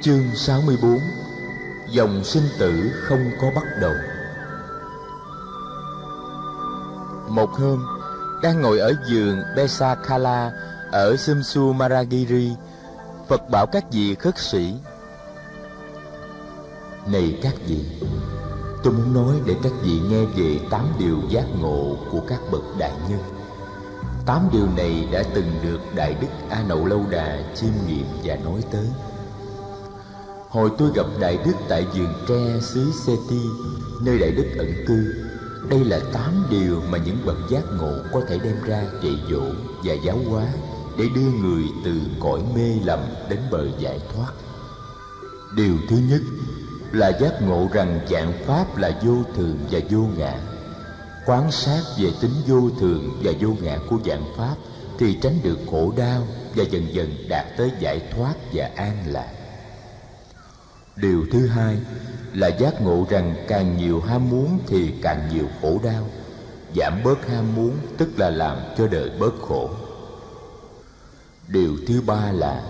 Chương 64 Dòng sinh tử không có bắt đầu Một hôm, đang ngồi ở giường Besakala ở Sumsu Maragiri, Phật bảo các vị khất sĩ. Này các vị, tôi muốn nói để các vị nghe về tám điều giác ngộ của các bậc đại nhân. Tám điều này đã từng được Đại Đức A Nậu Lâu Đà chiêm nghiệm và nói tới. Hồi tôi gặp Đại Đức tại vườn tre xứ Seti, nơi Đại Đức ẩn cư, đây là tám điều mà những bậc giác ngộ có thể đem ra dạy dỗ và giáo hóa để đưa người từ cõi mê lầm đến bờ giải thoát. Điều thứ nhất là giác ngộ rằng dạng pháp là vô thường và vô ngã. Quán sát về tính vô thường và vô ngã của dạng pháp thì tránh được khổ đau và dần dần đạt tới giải thoát và an lạc. Điều thứ hai là giác ngộ rằng càng nhiều ham muốn thì càng nhiều khổ đau. Giảm bớt ham muốn tức là làm cho đời bớt khổ. Điều thứ ba là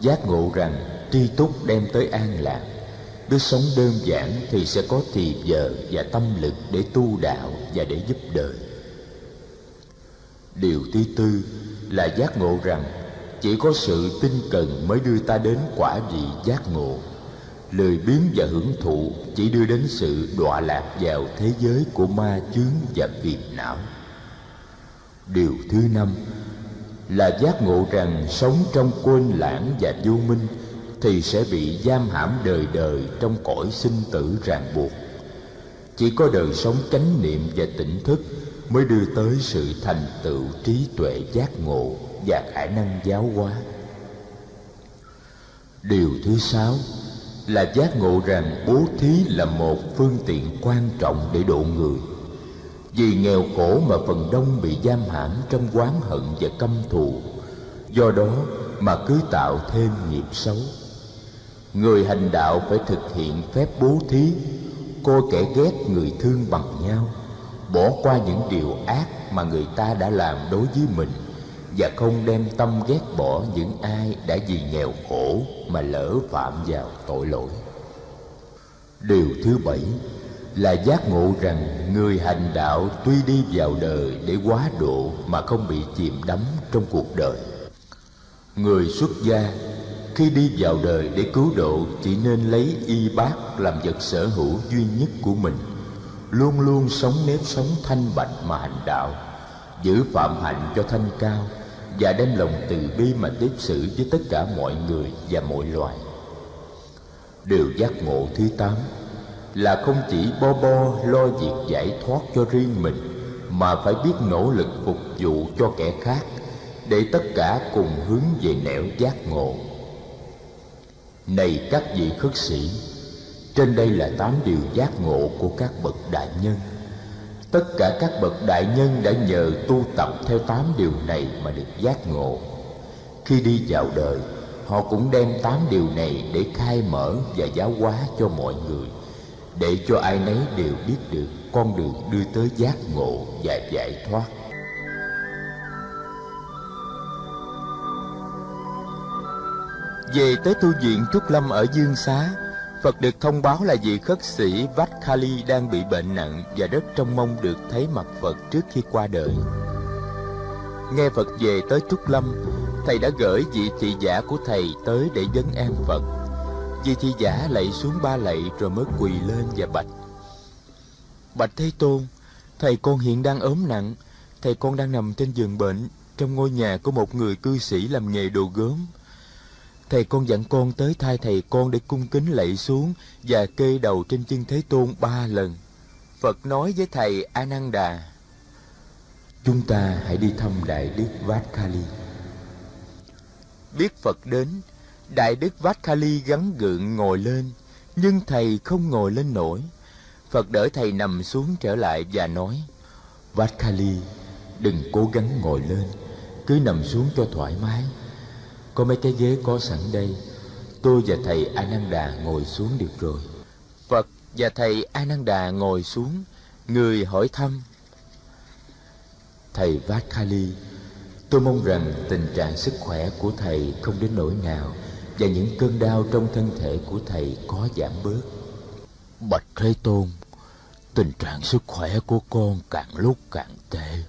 giác ngộ rằng tri túc đem tới an lạc. Biết sống đơn giản thì sẽ có thì giờ và tâm lực để tu đạo và để giúp đời. Điều thứ tư là giác ngộ rằng chỉ có sự tinh cần mới đưa ta đến quả vị giác ngộ lười biếng và hưởng thụ chỉ đưa đến sự đọa lạc vào thế giới của ma chướng và phiền não. Điều thứ năm là giác ngộ rằng sống trong quên lãng và vô minh thì sẽ bị giam hãm đời đời trong cõi sinh tử ràng buộc. Chỉ có đời sống chánh niệm và tỉnh thức mới đưa tới sự thành tựu trí tuệ giác ngộ và khả năng giáo hóa. Điều thứ sáu là giác ngộ rằng bố thí là một phương tiện quan trọng để độ người. Vì nghèo khổ mà phần đông bị giam hãm trong oán hận và căm thù, do đó mà cứ tạo thêm nghiệp xấu. Người hành đạo phải thực hiện phép bố thí, coi kẻ ghét người thương bằng nhau, bỏ qua những điều ác mà người ta đã làm đối với mình và không đem tâm ghét bỏ những ai đã vì nghèo khổ mà lỡ phạm vào tội lỗi. Điều thứ bảy là giác ngộ rằng người hành đạo tuy đi vào đời để quá độ mà không bị chìm đắm trong cuộc đời. Người xuất gia khi đi vào đời để cứu độ chỉ nên lấy y bát làm vật sở hữu duy nhất của mình, luôn luôn sống nếp sống thanh bạch mà hành đạo, giữ phạm hạnh cho thanh cao và đem lòng từ bi mà tiếp xử với tất cả mọi người và mọi loài. Điều giác ngộ thứ tám là không chỉ bo bo lo việc giải thoát cho riêng mình mà phải biết nỗ lực phục vụ cho kẻ khác để tất cả cùng hướng về nẻo giác ngộ. Này các vị khất sĩ, trên đây là tám điều giác ngộ của các bậc đại nhân tất cả các bậc đại nhân đã nhờ tu tập theo tám điều này mà được giác ngộ. Khi đi vào đời, họ cũng đem tám điều này để khai mở và giáo hóa cho mọi người, để cho ai nấy đều biết được con đường đưa tới giác ngộ và giải thoát. Về tới tu viện trúc lâm ở dương xá Phật được thông báo là vị khất sĩ Vatkali đang bị bệnh nặng và rất trông mong được thấy mặt Phật trước khi qua đời. Nghe Phật về tới Trúc Lâm, thầy đã gửi vị thị giả của thầy tới để dấn an Phật. Vị thị giả lạy xuống ba lạy rồi mới quỳ lên và bạch. Bạch Thế Tôn, thầy con hiện đang ốm nặng, thầy con đang nằm trên giường bệnh trong ngôi nhà của một người cư sĩ làm nghề đồ gốm Thầy con dẫn con tới thay thầy con để cung kính lạy xuống và kê đầu trên chân Thế Tôn ba lần. Phật nói với thầy A Nan Đà: Chúng ta hãy đi thăm Đại Đức Vát Kali. Biết Phật đến, Đại Đức Vát Kali gắn gượng ngồi lên, nhưng thầy không ngồi lên nổi. Phật đỡ thầy nằm xuống trở lại và nói: Vát Kali, đừng cố gắng ngồi lên, cứ nằm xuống cho thoải mái có mấy cái ghế có sẵn đây. Tôi và thầy A Nan Đà ngồi xuống được rồi. Phật và thầy A Nan Đà ngồi xuống Người hỏi thăm. Thầy Vatkali Tôi mong rằng tình trạng sức khỏe của thầy không đến nỗi nào và những cơn đau trong thân thể của thầy có giảm bớt. Bạch thế tôn tình trạng sức khỏe của con càng lúc càng tệ.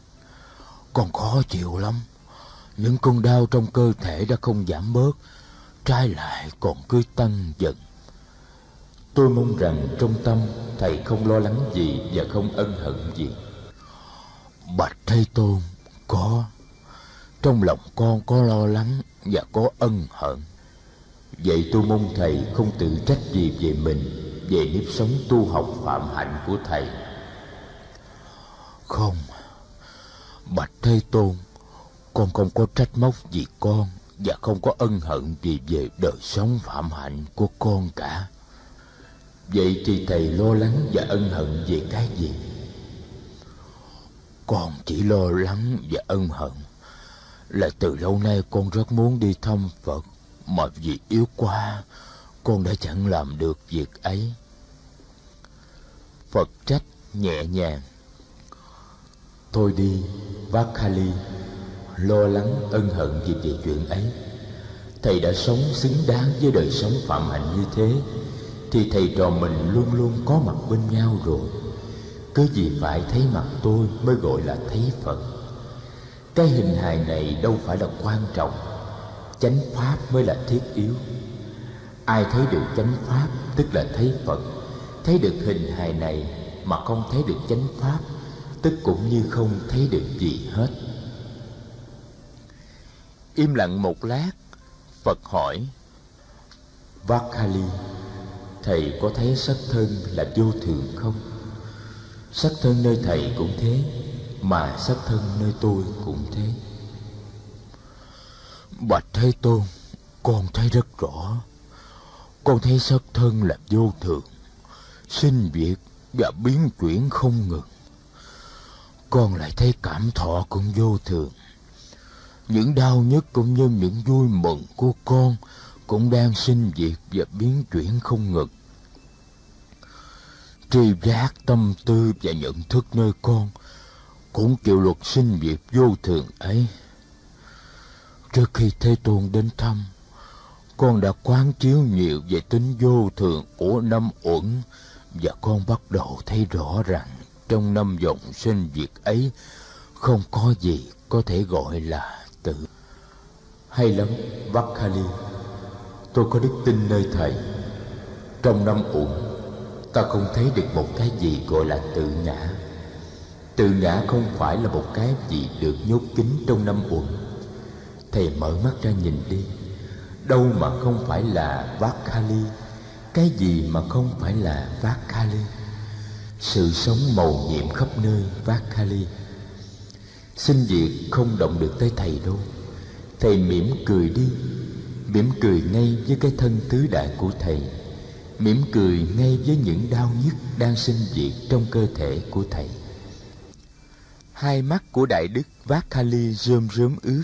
Con khó chịu lắm những cơn đau trong cơ thể đã không giảm bớt, trái lại còn cứ tăng dần. Tôi mong rằng trong tâm thầy không lo lắng gì và không ân hận gì. Bạch thế tôn, có. Trong lòng con có lo lắng và có ân hận. Vậy tôi mong thầy không tự trách gì về mình, về nếp sống tu học phạm hạnh của thầy. Không. Bạch thế tôn con không có trách móc gì con và không có ân hận gì về đời sống phạm hạnh của con cả. Vậy thì thầy lo lắng và ân hận về cái gì? Con chỉ lo lắng và ân hận là từ lâu nay con rất muốn đi thăm phật, mà vì yếu quá, con đã chẳng làm được việc ấy. Phật trách nhẹ nhàng, thôi đi Vakhali lo lắng ân hận gì về chuyện ấy. Thầy đã sống xứng đáng với đời sống phạm hạnh như thế, thì thầy trò mình luôn luôn có mặt bên nhau rồi. Cứ gì phải thấy mặt tôi mới gọi là thấy phật. Cái hình hài này đâu phải là quan trọng, chánh pháp mới là thiết yếu. Ai thấy được chánh pháp, tức là thấy phật, thấy được hình hài này mà không thấy được chánh pháp, tức cũng như không thấy được gì hết im lặng một lát. Phật hỏi vakhali thầy có thấy sắc thân là vô thường không? Sắc thân nơi thầy cũng thế mà sắc thân nơi tôi cũng thế. Bạch thế tôn con thấy rất rõ. Con thấy sắc thân là vô thường sinh diệt và biến chuyển không ngừng. Con lại thấy cảm thọ cũng vô thường những đau nhức cũng như những vui mừng của con cũng đang sinh diệt và biến chuyển không ngừng. Tri giác, tâm tư và nhận thức nơi con cũng chịu luật sinh diệt vô thường ấy. Trước khi thế tôn đến thăm, con đã quán chiếu nhiều về tính vô thường của năm uẩn và con bắt đầu thấy rõ rằng trong năm dòng sinh diệt ấy không có gì có thể gọi là tử hay lắm Vakhali tôi có đức tin nơi thầy. Trong năm uẩn ta không thấy được một cái gì gọi là tự ngã. Tự ngã không phải là một cái gì được nhốt kín trong năm uẩn thầy mở mắt ra nhìn đi. Đâu mà không phải là Vakhali cái gì mà không phải là Vakhali sự sống màu nhiệm khắp nơi Vakhali xin việc không động được tới thầy đâu. Thầy mỉm cười đi. Mỉm cười ngay với cái thân tứ đại của thầy. Mỉm cười ngay với những đau nhức đang sinh diệt trong cơ thể của thầy. Hai mắt của đại đức Vakhali rơm rớm ướt.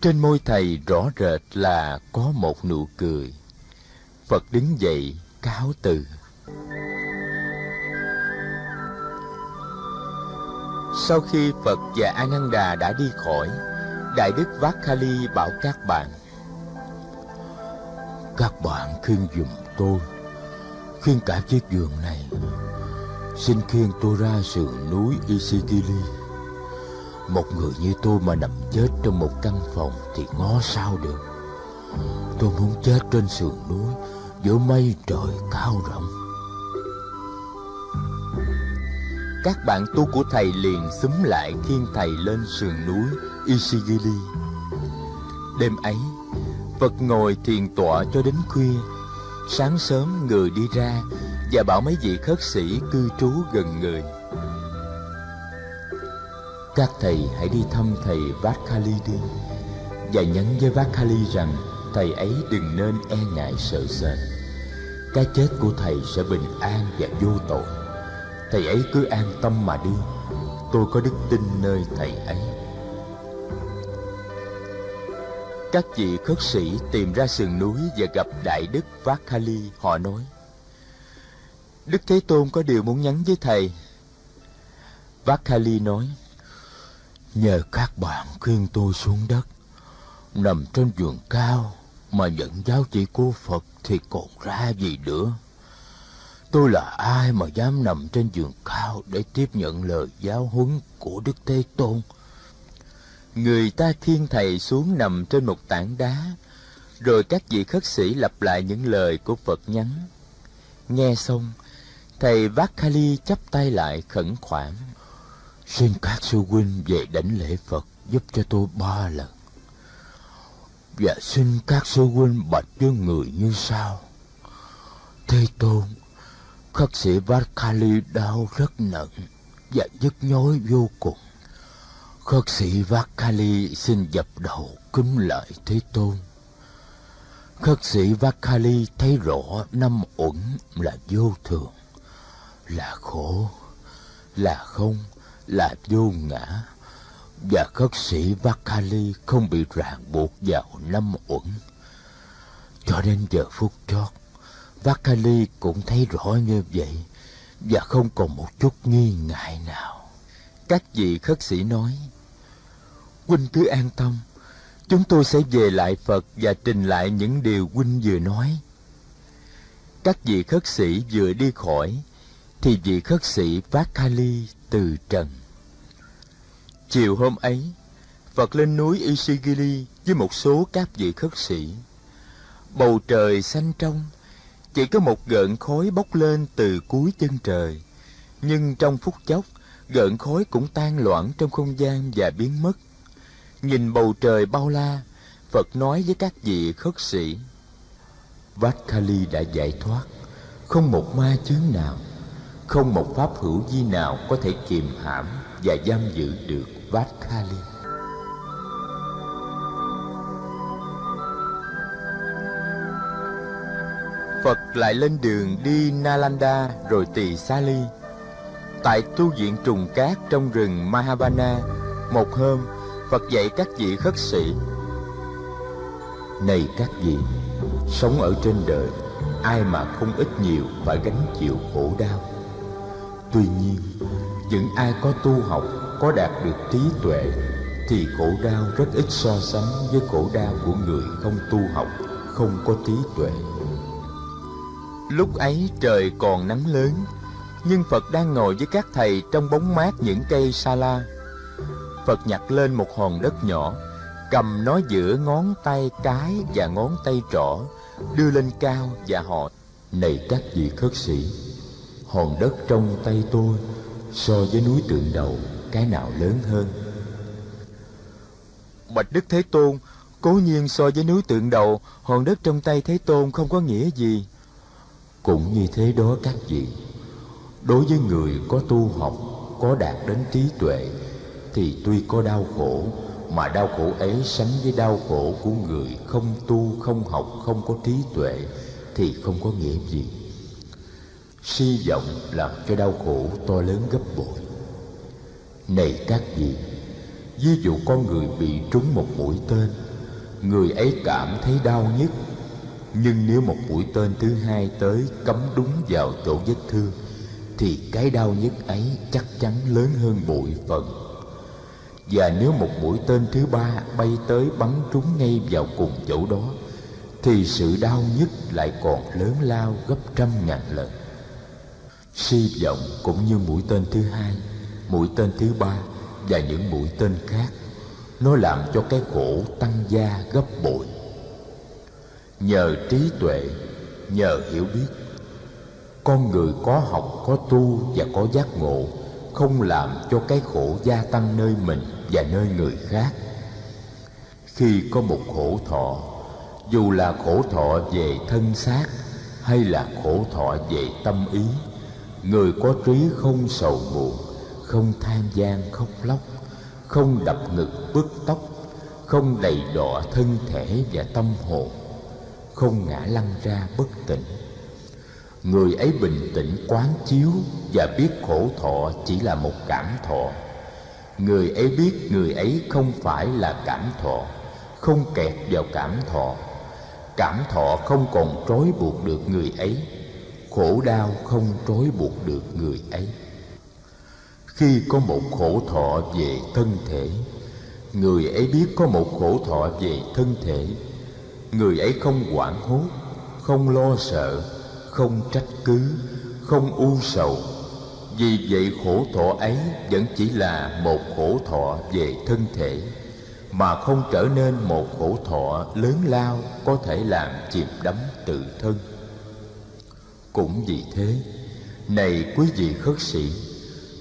Trên môi thầy rõ rệt là có một nụ cười. Phật đứng dậy, cáo từ. Sau khi phật và ananda đã đi khỏi, đại đức vakhali bảo các bạn các bạn khuyên dùm tôi, khuyên cả chiếc giường này xin khiêng tôi ra sườn núi Isigili. Một người như tôi mà nằm chết trong một căn phòng thì ngó sao được. Tôi muốn chết trên sườn núi, giữa mây trời cao rộng. Các bạn tu của thầy liền xúm lại khiêng thầy lên sườn núi Ishigiri. Đêm ấy, Phật ngồi thiền tọa cho đến khuya. Sáng sớm người đi ra và bảo mấy vị khất sĩ cư trú gần người. Các thầy hãy đi thăm thầy Vakhali đi và nhắn với Vakhali rằng thầy ấy đừng nên e ngại sợ sệt. Cái chết của thầy sẽ bình an và vô tội thầy ấy cứ an tâm mà đi tôi có đức tin nơi thầy ấy các vị khất sĩ tìm ra sườn núi và gặp đại đức Vakhali họ nói Đức Thế Tôn có điều muốn nhắn với thầy. Vakhali nói, Nhờ các bạn khuyên tôi xuống đất, nằm trên giường cao, mà nhận giáo chỉ của Phật thì còn ra gì nữa. Tôi là ai mà dám nằm trên giường cao để tiếp nhận lời giáo huấn của Đức Thế Tôn? Người ta khiêng thầy xuống nằm trên một tảng đá, rồi các vị khất sĩ lặp lại những lời của Phật nhắn. Nghe xong, thầy Vakkali chắp tay lại khẩn khoản. Xin các sư huynh về đảnh lễ Phật giúp cho tôi ba lần. Và xin các sư huynh bạch với người như sau. Thế Tôn, khất sĩ Varkali đau rất nặng và nhức nhối vô cùng. Khất sĩ Varkali xin dập đầu kính lại Thế Tôn. Khất sĩ Varkali thấy rõ năm uẩn là vô thường, là khổ, là không, là vô ngã. Và khất sĩ Varkali không bị ràng buộc vào năm uẩn. Cho đến giờ phút chót, Vakali cũng thấy rõ như vậy và không còn một chút nghi ngại nào. Các vị khất sĩ nói, Huynh cứ an tâm, chúng tôi sẽ về lại Phật và trình lại những điều huynh vừa nói. Các vị khất sĩ vừa đi khỏi, thì vị khất sĩ Vakali từ trần. Chiều hôm ấy, Phật lên núi Isigiri với một số các vị khất sĩ. Bầu trời xanh trong, chỉ có một gợn khói bốc lên từ cuối chân trời. Nhưng trong phút chốc, gợn khói cũng tan loãng trong không gian và biến mất. Nhìn bầu trời bao la, Phật nói với các vị khất sĩ. Vát Kali đã giải thoát, không một ma chướng nào, không một pháp hữu vi nào có thể kiềm hãm và giam giữ được Vát Kali. Phật lại lên đường đi Nalanda rồi tỳ Sa Ly. Tại tu viện trùng cát trong rừng Mahavana, một hôm Phật dạy các vị khất sĩ Này các vị Sống ở trên đời Ai mà không ít nhiều phải gánh chịu khổ đau Tuy nhiên Những ai có tu học Có đạt được trí tuệ Thì khổ đau rất ít so sánh Với khổ đau của người không tu học Không có trí tuệ Lúc ấy trời còn nắng lớn Nhưng Phật đang ngồi với các thầy Trong bóng mát những cây sa la Phật nhặt lên một hòn đất nhỏ, cầm nó giữa ngón tay cái và ngón tay trỏ, đưa lên cao và họ Này các vị khất sĩ, hòn đất trong tay tôi so với núi tượng đầu, cái nào lớn hơn? Bạch Đức Thế Tôn, cố nhiên so với núi tượng đầu, hòn đất trong tay Thế Tôn không có nghĩa gì. Cũng như thế đó các vị, đối với người có tu học, có đạt đến trí tuệ, thì tuy có đau khổ mà đau khổ ấy sánh với đau khổ của người không tu không học không có trí tuệ thì không có nghĩa gì. Si vọng làm cho đau khổ to lớn gấp bội. Này các vị ví dụ con người bị trúng một mũi tên người ấy cảm thấy đau nhất nhưng nếu một mũi tên thứ hai tới cắm đúng vào chỗ vết thương, thì cái đau nhất ấy chắc chắn lớn hơn bội phần. Và nếu một mũi tên thứ ba bay tới bắn trúng ngay vào cùng chỗ đó, thì sự đau nhức lại còn lớn lao gấp trăm ngàn lần. Si vọng cũng như mũi tên thứ hai, mũi tên thứ ba và những mũi tên khác, nó làm cho cái khổ tăng gia gấp bội nhờ trí tuệ, nhờ hiểu biết. Con người có học, có tu và có giác ngộ, không làm cho cái khổ gia tăng nơi mình và nơi người khác. Khi có một khổ thọ, dù là khổ thọ về thân xác hay là khổ thọ về tâm ý, người có trí không sầu muộn, không than gian khóc lóc, không đập ngực bứt tóc, không đầy đọa thân thể và tâm hồn không ngã lăn ra bất tỉnh. Người ấy bình tĩnh quán chiếu và biết khổ thọ chỉ là một cảm thọ. Người ấy biết người ấy không phải là cảm thọ, không kẹt vào cảm thọ. Cảm thọ không còn trói buộc được người ấy, khổ đau không trói buộc được người ấy. Khi có một khổ thọ về thân thể, người ấy biết có một khổ thọ về thân thể người ấy không hoảng hốt, không lo sợ, không trách cứ, không u sầu. Vì vậy khổ thọ ấy vẫn chỉ là một khổ thọ về thân thể, mà không trở nên một khổ thọ lớn lao có thể làm chìm đắm tự thân. Cũng vì thế, này quý vị khất sĩ,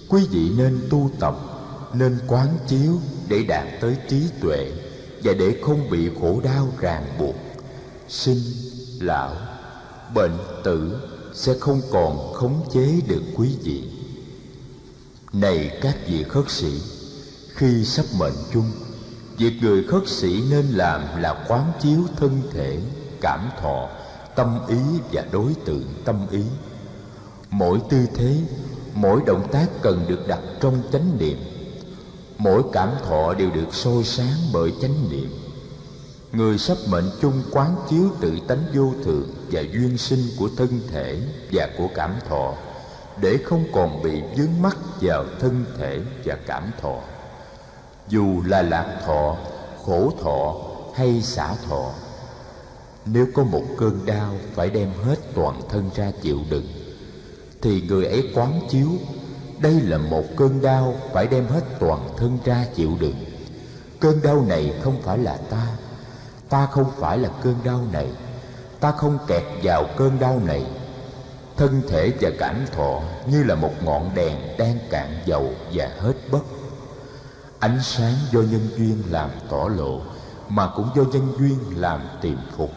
quý vị nên tu tập, nên quán chiếu để đạt tới trí tuệ và để không bị khổ đau ràng buộc sinh, lão. Bệnh tử sẽ không còn khống chế được quý vị. Này các vị khất sĩ, khi sắp mệnh chung, việc người khất sĩ nên làm là quán chiếu thân thể, cảm thọ, tâm ý và đối tượng tâm ý. Mỗi tư thế, mỗi động tác cần được đặt trong chánh niệm. Mỗi cảm thọ đều được soi sáng bởi chánh niệm người sắp mệnh chung quán chiếu tự tánh vô thường và duyên sinh của thân thể và của cảm thọ, để không còn bị vướng mắc vào thân thể và cảm thọ. Dù là lạc thọ, khổ thọ hay xả thọ, nếu có một cơn đau phải đem hết toàn thân ra chịu đựng, thì người ấy quán chiếu, đây là một cơn đau phải đem hết toàn thân ra chịu đựng. Cơn đau này không phải là ta ta không phải là cơn đau này. Ta không kẹt vào cơn đau này. Thân thể và cảm thọ như là một ngọn đèn đang cạn dầu và hết bất. Ánh sáng do nhân duyên làm tỏ lộ, mà cũng do nhân duyên làm tìm phục.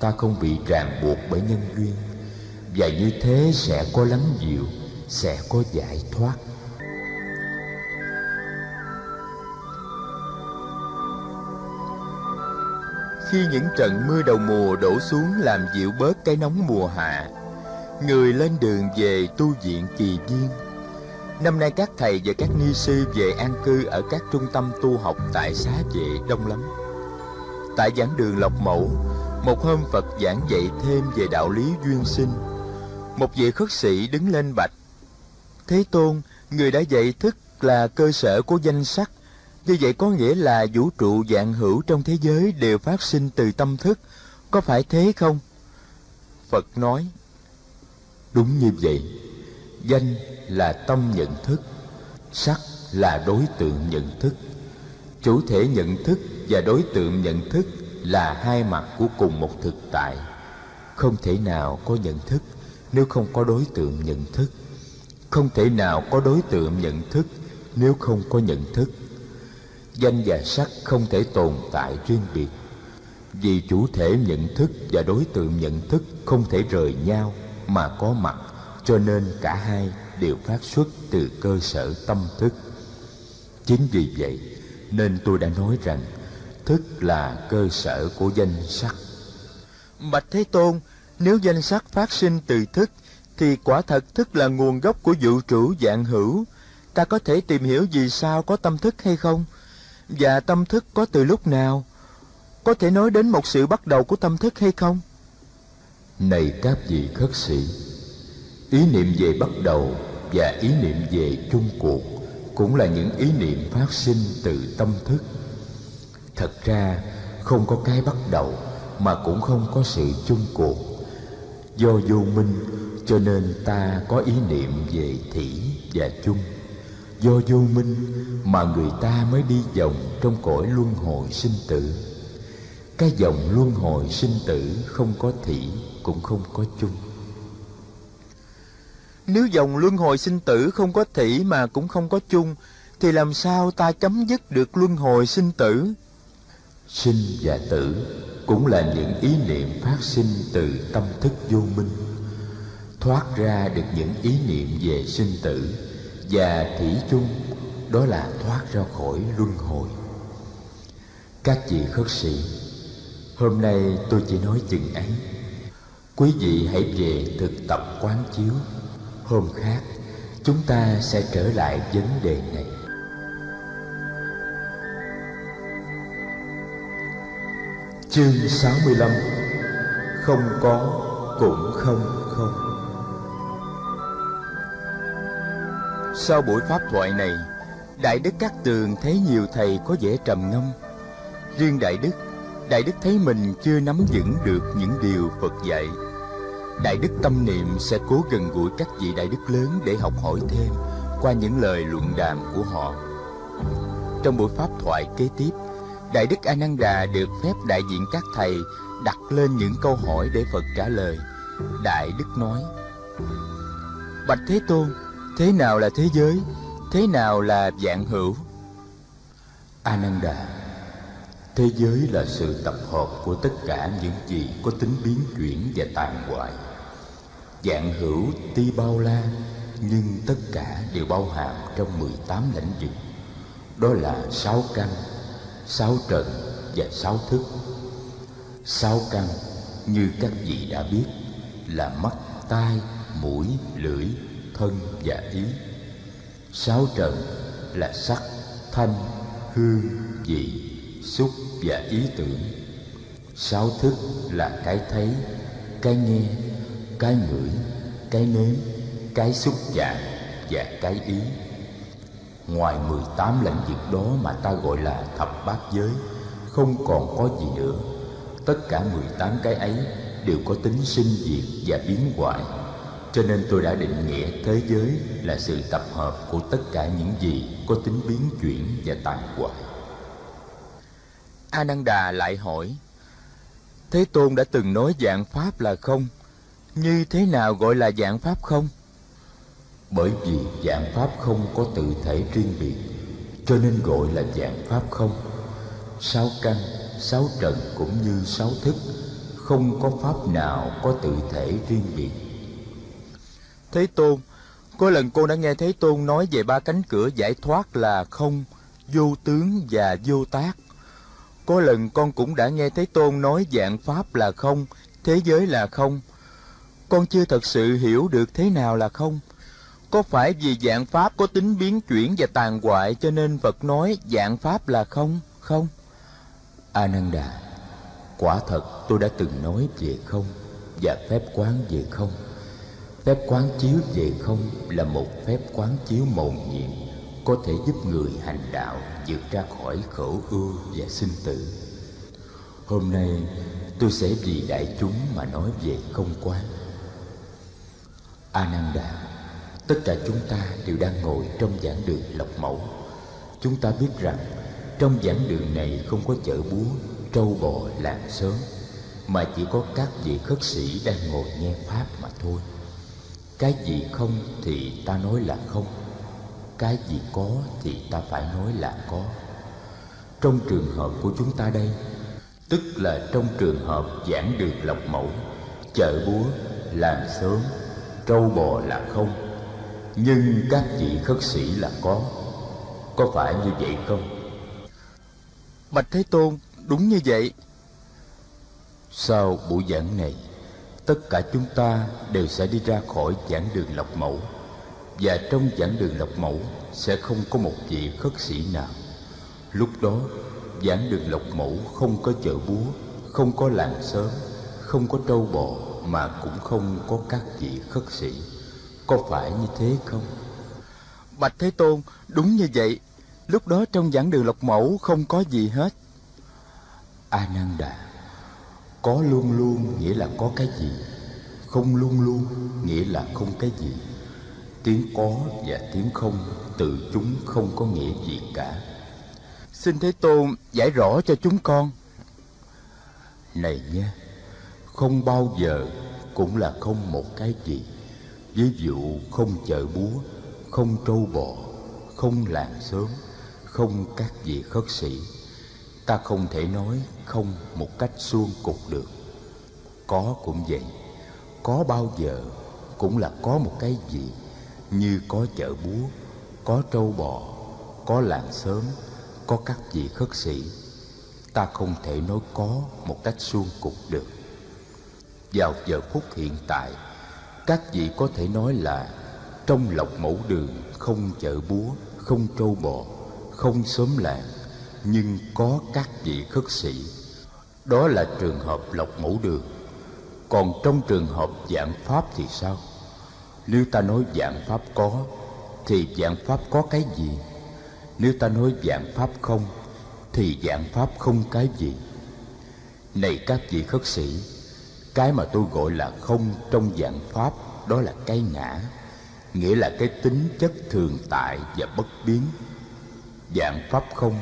Ta không bị ràng buộc bởi nhân duyên. Và như thế sẽ có lắng dịu, sẽ có giải thoát. Khi những trận mưa đầu mùa đổ xuống làm dịu bớt cái nóng mùa hạ. Người lên đường về tu viện kỳ viên năm nay các thầy và các ni sư về an cư ở các trung tâm tu học tại xá vệ, đông lắm. Tại giảng đường lộc mẫu, một hôm phật giảng dạy thêm về đạo lý duyên sinh. Một vị khất sĩ đứng lên bạch, thế tôn, người đã dạy thức là cơ sở của danh sắc như vậy có nghĩa là vũ trụ dạng hữu trong thế giới đều phát sinh từ tâm thức. Có phải thế không? Phật nói, đúng như vậy. Danh là tâm nhận thức, sắc là đối tượng nhận thức. Chủ thể nhận thức và đối tượng nhận thức là hai mặt của cùng một thực tại. Không thể nào có nhận thức nếu không có đối tượng nhận thức. Không thể nào có đối tượng nhận thức nếu không có nhận thức danh và sắc không thể tồn tại riêng biệt. Vì chủ thể nhận thức và đối tượng nhận thức không thể rời nhau mà có mặt, cho nên cả hai đều phát xuất từ cơ sở tâm thức. Chính vì vậy, nên tôi đã nói rằng, thức là cơ sở của danh sắc. Bạch thế tôn, nếu danh sắc phát sinh từ thức, thì quả thật thức là nguồn gốc của vũ trụ dạng hữu. Ta có thể tìm hiểu vì sao có tâm thức hay không? Và tâm thức có từ lúc nào? Có thể nói đến một sự bắt đầu của tâm thức hay không? Này các vị khất sĩ, ý niệm về bắt đầu và ý niệm về chung cuộc cũng là những ý niệm phát sinh từ tâm thức. Thật ra, không có cái bắt đầu mà cũng không có sự chung cuộc. Do vô minh, cho nên ta có ý niệm về thỉ và chung do vô minh mà người ta mới đi vòng trong cõi luân hồi sinh tử. Cái dòng luân hồi sinh tử không có thỉ, cũng không có chung. Nếu dòng luân hồi sinh tử không có thỉ mà cũng không có chung, thì làm sao ta chấm dứt được luân hồi sinh tử? Sinh và tử cũng là những ý niệm phát sinh từ tâm thức vô minh. Thoát ra được những ý niệm về sinh tử và thủy chung, đó là thoát ra khỏi luân hồi. Các vị khất sĩ, hôm nay tôi chỉ nói chừng ấy. Quý vị hãy về thực tập quán chiếu. Hôm khác, chúng ta sẽ trở lại vấn đề này. Chương 65 không có cũng không không. Sau buổi pháp thoại này, đại đức các tường thấy nhiều thầy có vẻ trầm ngâm. Riêng đại đức đại đức thấy mình chưa nắm vững được những điều phật dạy. Đại đức tâm niệm sẽ cố gần gũi các vị đại đức lớn để học hỏi thêm qua những lời luận đàm của họ. Trong buổi pháp thoại kế tiếp, đại đức a nan đà được phép đại diện các thầy đặt lên những câu hỏi để phật trả lời. Đại đức nói, bạch thế tôn thế nào là thế giới? Thế nào là dạng hữu? A thế giới là sự tập hợp của tất cả những gì có tính biến chuyển và tàn hoại. Dạng hữu tuy bao la, nhưng tất cả đều bao hàm trong 18 lãnh vực. Đó là sáu căn, sáu trần và sáu thức. Sáu căn, như các vị đã biết, là mắt, tai, mũi, lưỡi thân và ý. Sáu trần là sắc, thanh, hương, vị, xúc và ý tưởng. Sáu thức là cái thấy, cái nghe, cái ngửi, cái nếm, cái xúc chạm và cái ý. Ngoài mười tám lãnh vực đó mà ta gọi là thập bát giới, không còn có gì nữa. Tất cả mười tám cái ấy đều có tính sinh diệt và biến hoại cho nên tôi đã định nghĩa thế giới là sự tập hợp của tất cả những gì có tính biến chuyển và tàn hoại. A nan đà lại hỏi, thế tôn đã từng nói dạng pháp là không? Như thế nào gọi là dạng pháp không? Bởi vì dạng pháp không có tự thể riêng biệt, cho nên gọi là dạng pháp không. Sáu căn, sáu trần cũng như sáu thức, không có pháp nào có tự thể riêng biệt thế tôn. Có lần cô đã nghe thế tôn nói về ba cánh cửa giải thoát là không, vô tướng và vô tác. Có lần con cũng đã nghe thế tôn nói dạng pháp là không, thế giới là không. Con chưa thật sự hiểu được thế nào là không. Có phải vì dạng pháp có tính biến chuyển và tàn hoại cho nên phật nói dạng pháp là không không? A nan đà quả thật tôi đã từng nói về không và phép quán về không phép quán chiếu về không là một phép quán chiếu mầu nhiệm, có thể giúp người hành đạo vượt ra khỏi khổ ưu và sinh tử. Hôm nay, tôi sẽ vì đại chúng mà nói về không quán. A nan tất cả chúng ta đều đang ngồi trong giảng đường lọc mẫu. Chúng ta biết rằng, trong giảng đường này không có chợ búa, trâu bò, làng sớm mà chỉ có các vị khất sĩ đang ngồi nghe pháp mà thôi cái gì không thì ta nói là không cái gì có thì ta phải nói là có. Trong trường hợp của chúng ta đây tức là trong trường hợp giảng đường lộc mẫu chợ búa làng sớm trâu bò là không nhưng các vị khất sĩ là có. Có phải như vậy không? Bạch thế tôn đúng như vậy. Sau buổi giảng này tất cả chúng ta đều sẽ đi ra khỏi giảng đường lọc mẫu. Và trong giảng đường lọc mẫu sẽ không có một vị khất sĩ nào. Lúc đó, giảng đường lọc mẫu không có chợ búa, không có làng sớm không có trâu bò, mà cũng không có các vị khất sĩ. Có phải như thế không? Bạch thế tôn, đúng như vậy. Lúc đó trong giảng đường lọc mẫu không có gì hết. A nan đà có luôn luôn nghĩa là có cái gì, không luôn luôn nghĩa là không cái gì. Tiếng có và tiếng không tự chúng không có nghĩa gì cả. Xin thế tôn giải rõ cho chúng con. Này nhé, không bao giờ cũng là không một cái gì. Ví dụ không chợ búa, không trâu bò, không làng xóm, không các vị khất sĩ ta không thể nói không một cách suông cục được. Có cũng vậy. Có bao giờ cũng là có một cái gì như có chợ búa, có trâu bò, có làng sớm có các vị khất sĩ. Ta không thể nói có một cách suông cục được. Vào giờ phút hiện tại, các vị có thể nói là trong lộc mẫu đường không chợ búa, không trâu bò, không xóm làng nhưng có các vị khất sĩ, đó là trường hợp lọc mẫu đường. Còn trong trường hợp dạng pháp thì sao? Nếu ta nói dạng pháp có, thì dạng pháp có cái gì? Nếu ta nói dạng pháp không, thì dạng pháp không cái gì? Này các vị khất sĩ, cái mà tôi gọi là không trong dạng pháp, đó là cái ngã, nghĩa là cái tính chất thường tại và bất biến. Dạng pháp không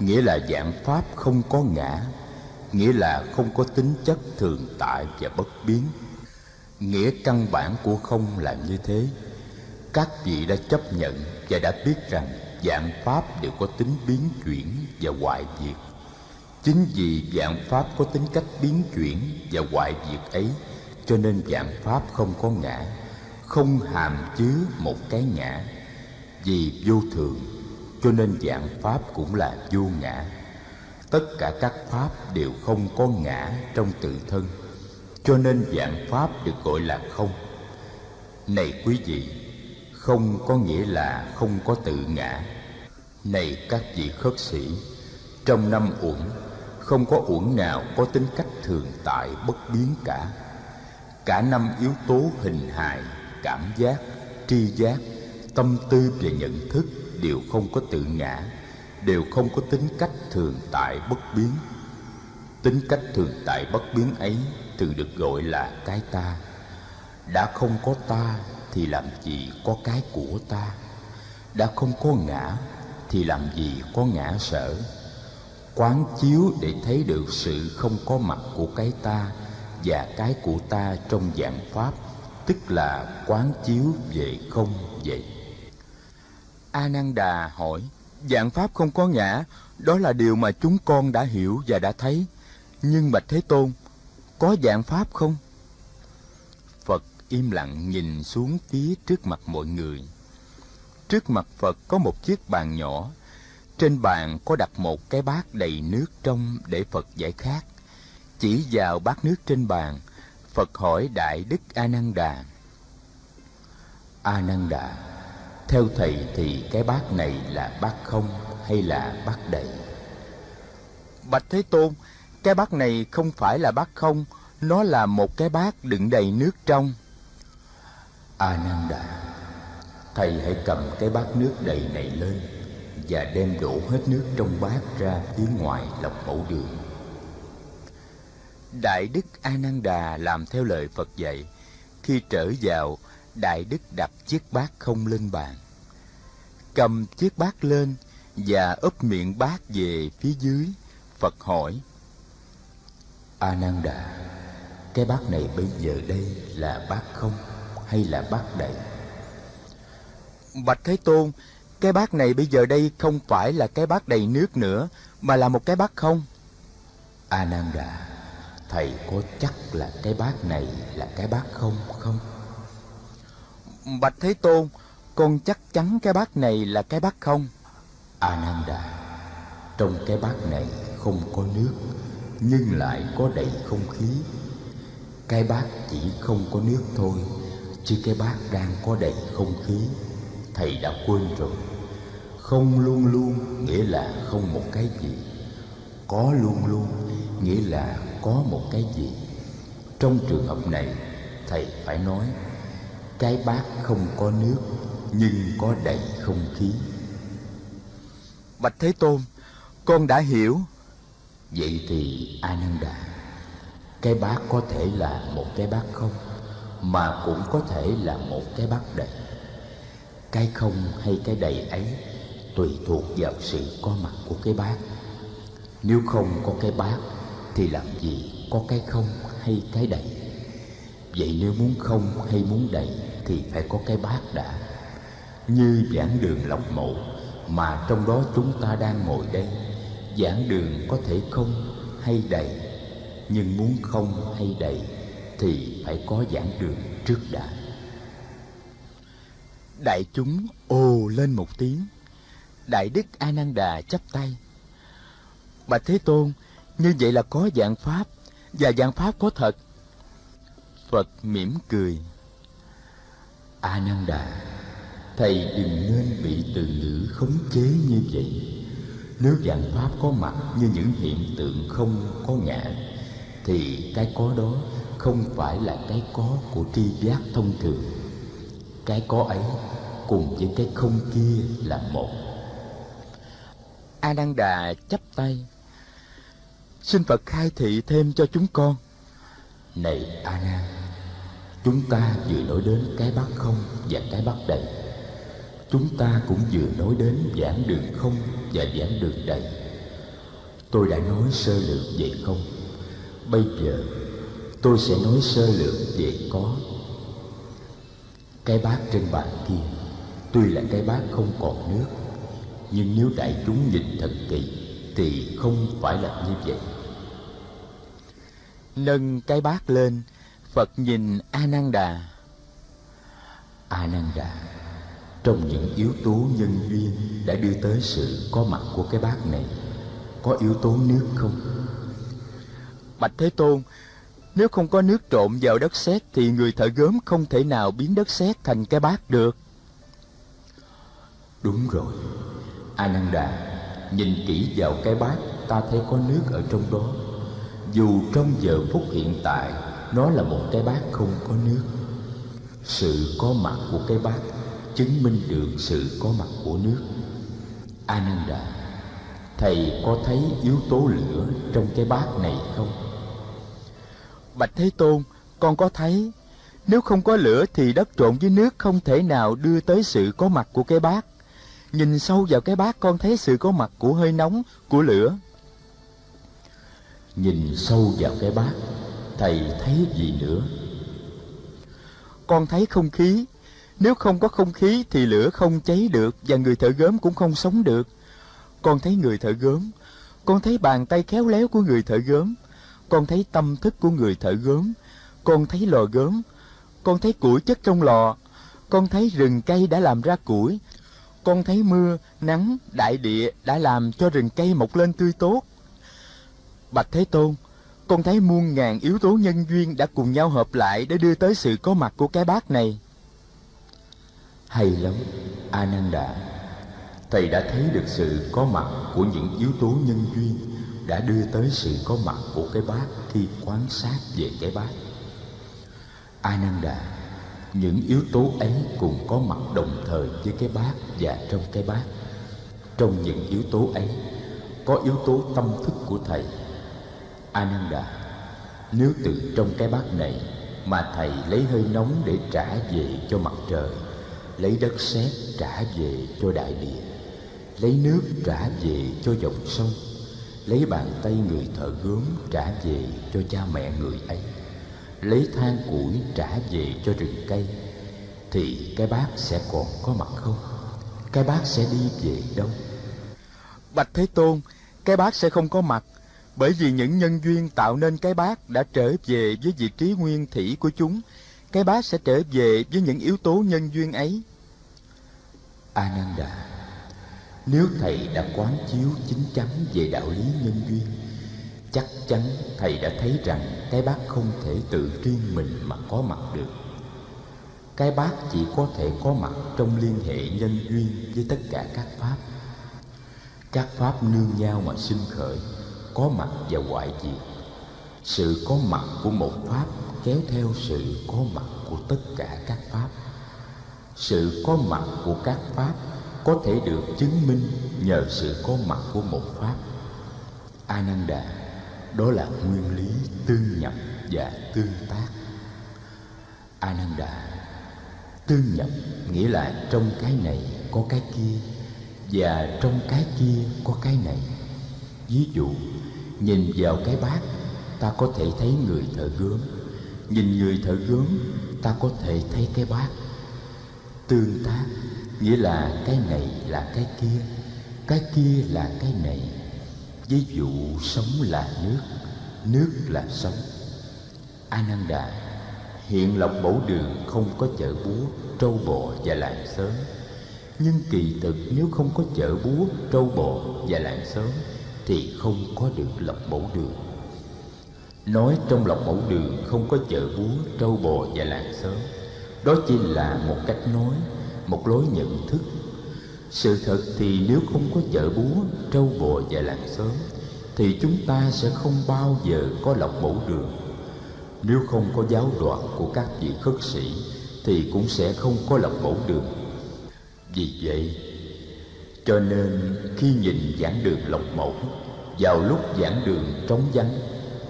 nghĩa là dạng pháp không có ngã, nghĩa là không có tính chất thường tại và bất biến. Nghĩa căn bản của không là như thế. Các vị đã chấp nhận và đã biết rằng dạng pháp đều có tính biến chuyển và hoại diệt. Chính vì dạng pháp có tính cách biến chuyển và hoại diệt ấy, cho nên dạng pháp không có ngã, không hàm chứa một cái ngã, vì vô thường cho nên dạng pháp cũng là vô ngã. Tất cả các pháp đều không có ngã trong tự thân. Cho nên dạng pháp được gọi là không. Này quý vị, không có nghĩa là không có tự ngã. Này các vị khất sĩ, trong năm uẩn, không có uẩn nào có tính cách thường tại bất biến cả. Cả năm yếu tố hình hài, cảm giác, tri giác, tâm tư và nhận thức đều không có tự ngã, đều không có tính cách thường tại bất biến. Tính cách thường tại bất biến ấy thường được gọi là cái ta. Đã không có ta thì làm gì có cái của ta? Đã không có ngã thì làm gì có ngã sở? Quán chiếu để thấy được sự không có mặt của cái ta và cái của ta trong dạng pháp, tức là quán chiếu về không vậy a nan đà hỏi, dạng pháp không có ngã, đó là điều mà chúng con đã hiểu và đã thấy. Nhưng bạch thế tôn, có dạng pháp không? Phật im lặng nhìn xuống phía trước mặt mọi người. Trước mặt phật có một chiếc bàn nhỏ. Trên bàn có đặt một cái bát đầy nước trong để phật giải khát. Chỉ vào bát nước trên bàn, phật hỏi đại đức a nan đà a nan đà theo thầy thì cái bát này là bát không hay là bát đầy? Bạch thế tôn cái bát này không phải là bát không nó là một cái bát đựng đầy nước trong. A nan đà thầy hãy cầm cái bát nước đầy này lên và đem đổ hết nước trong bát ra phía ngoài lọc mẫu đường. Đại đức a nan đà làm theo lời phật dạy khi trở vào đại đức đặt chiếc bát không lên bàn. Cầm chiếc bát lên và úp miệng bát về phía dưới. Phật hỏi a nan đà cái bát này bây giờ đây là bát không hay là bát đầy? Bạch thế tôn, cái bát này bây giờ đây không phải là cái bát đầy nước nữa, mà là một cái bát không. A nan đà thầy có chắc là cái bát này là cái bát không không? Bạch thế tôn, con chắc chắn cái bát này là cái bát không? A nan đà trong cái bát này không có nước, nhưng lại có đầy không khí. Cái bát chỉ không có nước thôi, chứ cái bát đang có đầy không khí. Thầy đã quên rồi. Không luôn luôn nghĩa là không một cái gì. Có luôn luôn nghĩa là có một cái gì. Trong trường hợp này, thầy phải nói cái bát không có nước, nhưng có đầy không khí. Bạch thế tôn, con đã hiểu. Vậy thì a nan đà cái bát có thể là một cái bát không, mà cũng có thể là một cái bát đầy. Cái không hay cái đầy ấy tùy thuộc vào sự có mặt của cái bát. Nếu không có cái bát, thì làm gì có cái không hay cái đầy? Vậy nếu muốn không hay muốn đầy thì phải có cái bát đã. Như giảng đường lọc mộ, mà trong đó chúng ta đang ngồi đây. Giảng đường có thể không hay đầy, nhưng muốn không hay đầy thì phải có giảng đường trước đã. Đại chúng ồ lên một tiếng. Đại đức a nan đà chắp tay. Bạch thế tôn, như vậy là có dạng pháp, và dạng pháp có thật phật mỉm cười. A nan đà, thầy đừng nên bị từ ngữ khống chế như vậy. Nếu dạng pháp có mặt như những hiện tượng không có ngã, thì cái có đó không phải là cái có của tri giác thông thường. Cái có ấy cùng với cái không kia là một. A nan đà chắp tay. Xin phật khai thị thêm cho chúng con. Này a nan chúng ta vừa nói đến cái bát không và cái bát đầy. Chúng ta cũng vừa nói đến giảng đường không và giảng đường đầy. Tôi đã nói sơ lược về không. Bây giờ, tôi sẽ nói sơ lược về có. Cái bát trên bàn kia, tuy là cái bát không còn nước, nhưng nếu đại chúng nhìn thật kỳ thì không phải là như vậy. Nâng cái bát lên phật nhìn a nan đà a nan đà trong những yếu tố nhân duyên đã đưa tới sự có mặt của cái bát này có yếu tố nước không? Bạch thế tôn nếu không có nước trộn vào đất sét thì người thợ gốm không thể nào biến đất sét thành cái bát được. Đúng rồi. Ananda nhìn kỹ vào cái bát ta thấy có nước ở trong đó. Dù trong giờ phút hiện tại nó là một cái bát không có nước. Sự có mặt của cái bát chứng minh được sự có mặt của nước. Ananda thầy có thấy yếu tố lửa trong cái bát này không? Bạch thế tôn con có thấy. Nếu không có lửa thì đất trộn với nước không thể nào đưa tới sự có mặt của cái bát. Nhìn sâu vào cái bát con thấy sự có mặt của hơi nóng của lửa. Nhìn sâu vào cái bát thầy thấy gì nữa? Con thấy không khí. Nếu không có không khí thì lửa không cháy được và người thợ gốm cũng không sống được. Con thấy người thợ gốm. Con thấy bàn tay khéo léo của người thợ gốm. Con thấy tâm thức của người thợ gốm. Con thấy lò gốm. Con thấy củi chất trong lò. Con thấy rừng cây đã làm ra củi. Con thấy mưa, nắng, đại địa đã làm cho rừng cây mọc lên tươi tốt. Bạch thế tôn con thấy muôn ngàn yếu tố nhân duyên đã cùng nhau hợp lại để đưa tới sự có mặt của cái bát này. Hay lắm, ananda. Thầy đã thấy được sự có mặt của những yếu tố nhân duyên đã đưa tới sự có mặt của cái bát khi quan sát về cái bát ananda, những yếu tố ấy cùng có mặt đồng thời với cái bát và trong cái bát trong những yếu tố ấy, có yếu tố tâm thức của thầy ananda, nếu từ trong cái bát này mà thầy lấy hơi nóng để trả về cho mặt trời, lấy đất sét trả về cho đại địa, lấy nước trả về cho dòng sông, lấy bàn tay người thợ gốm trả về cho cha mẹ người ấy, lấy than củi trả về cho rừng cây, thì cái bác sẽ còn có mặt không? Cái bác sẽ đi về đâu? Bạch thế tôn, cái bác sẽ không có mặt bởi vì những nhân duyên tạo nên cái bát đã trở về với vị trí nguyên thủy của chúng, cái bát sẽ trở về với những yếu tố nhân duyên ấy. Ananda, nếu thầy đã quán chiếu chính chắn về đạo lý nhân duyên, chắc chắn thầy đã thấy rằng cái bát không thể tự riêng mình mà có mặt được. Cái bát chỉ có thể có mặt trong liên hệ nhân duyên với tất cả các pháp. Các pháp nương nhau mà sinh khởi có mặt và hoại diệt sự có mặt của một pháp kéo theo sự có mặt của tất cả các pháp. Sự có mặt của các pháp có thể được chứng minh nhờ sự có mặt của một pháp. Ananda, đó là nguyên lý tương nhập và tương tác. Ananda, tương nhập nghĩa là trong cái này có cái kia và trong cái kia có cái này. Ví dụ nhìn vào cái bát, ta có thể thấy người thợ gớm nhìn người thợ gớm ta có thể thấy cái bát. Tương tác, nghĩa là cái này là cái kia cái kia là cái này. Ví dụ, sống là nước nước là sống. Ananda, hiện lộc bổ đường không có chợ búa, trâu bò và làng sớm nhưng kỳ thực, nếu không có chợ búa, trâu bò và làng sớm thì không có được lọc mẫu đường. Nói trong lọc mẫu đường không có chợ búa trâu bò và làng xóm. Đó chỉ là một cách nói, một lối nhận thức. Sự thật thì nếu không có chợ búa trâu bò và làng xóm, thì chúng ta sẽ không bao giờ có lọc mẫu đường. Nếu không có giáo đoạn của các vị khất sĩ, thì cũng sẽ không có lọc mẫu đường. Vì vậy cho nên khi nhìn giảng đường lộc mẫu, vào lúc giảng đường trống vắng,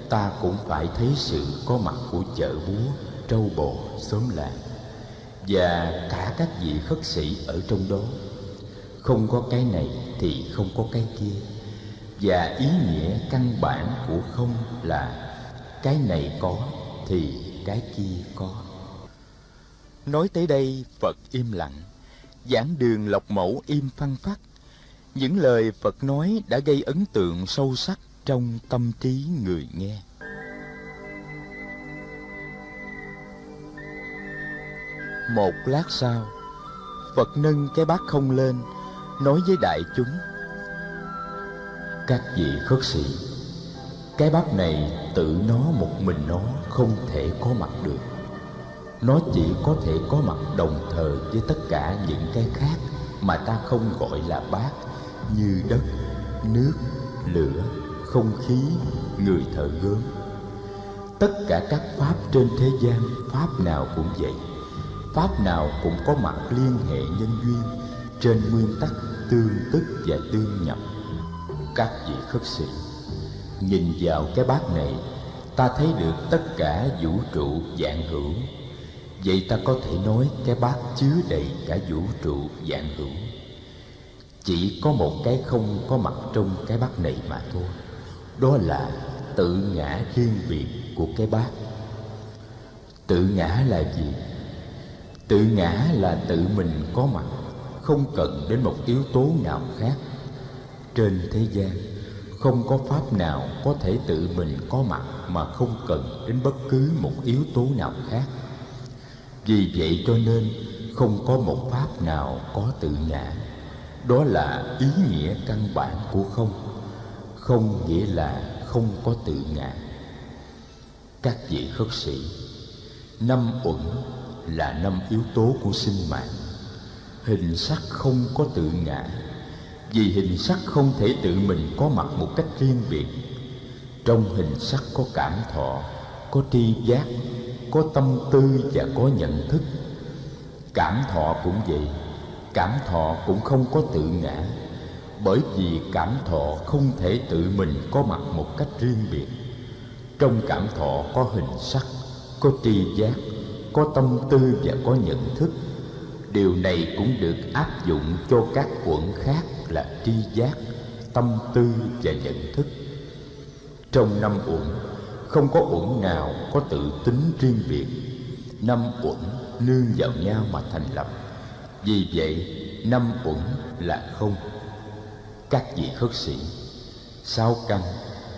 ta cũng phải thấy sự có mặt của chợ búa, trâu bò xóm làng, và cả các vị khất sĩ ở trong đó. Không có cái này thì không có cái kia. Và ý nghĩa căn bản của không là cái này có thì cái kia có. Nói tới đây, phật im lặng. Giảng đường lộc mẫu im phăng phát những lời phật nói đã gây ấn tượng sâu sắc trong tâm trí người nghe. Một lát sau, phật nâng cái bát không lên, nói với đại chúng, các vị khất sĩ, cái bát này tự nó một mình nó không thể có mặt được. Nó chỉ có thể có mặt đồng thời với tất cả những cái khác mà ta không gọi là bát như đất, nước, lửa, không khí, người thợ gớm tất cả các pháp trên thế gian, pháp nào cũng vậy. Pháp nào cũng có mặt liên hệ nhân duyên trên nguyên tắc tương tức và tương nhập. Các vị khất sĩ, nhìn vào cái bát này, ta thấy được tất cả vũ trụ dạng hữu. Vậy ta có thể nói cái bát chứa đầy cả vũ trụ dạng hữu chỉ có một cái không có mặt trong cái bát này mà thôi. Đó là tự ngã riêng biệt của cái bát. Tự ngã là gì? Tự ngã là tự mình có mặt, không cần đến một yếu tố nào khác. Trên thế gian, không có pháp nào có thể tự mình có mặt mà không cần đến bất cứ một yếu tố nào khác. Vì vậy cho nên không có một pháp nào có tự ngã đó là ý nghĩa căn bản của không. Không nghĩa là không có tự ngã. Các vị khất sĩ, năm uẩn là năm yếu tố của sinh mạng. Hình sắc không có tự ngã, vì hình sắc không thể tự mình có mặt một cách riêng biệt. Trong hình sắc có cảm thọ, có tri giác, có tâm tư và có nhận thức. Cảm thọ cũng vậy cảm thọ cũng không có tự ngã. Bởi vì cảm thọ không thể tự mình có mặt một cách riêng biệt. Trong cảm thọ có hình sắc, có tri giác, có tâm tư và có nhận thức. Điều này cũng được áp dụng cho các quận khác là tri giác, tâm tư và nhận thức. Trong năm uẩn, không có uẩn nào có tự tính riêng biệt. Năm uẩn nương vào nhau mà thành lập vì vậy, năm uẩn là không. Các vị khất sĩ, sáu căn,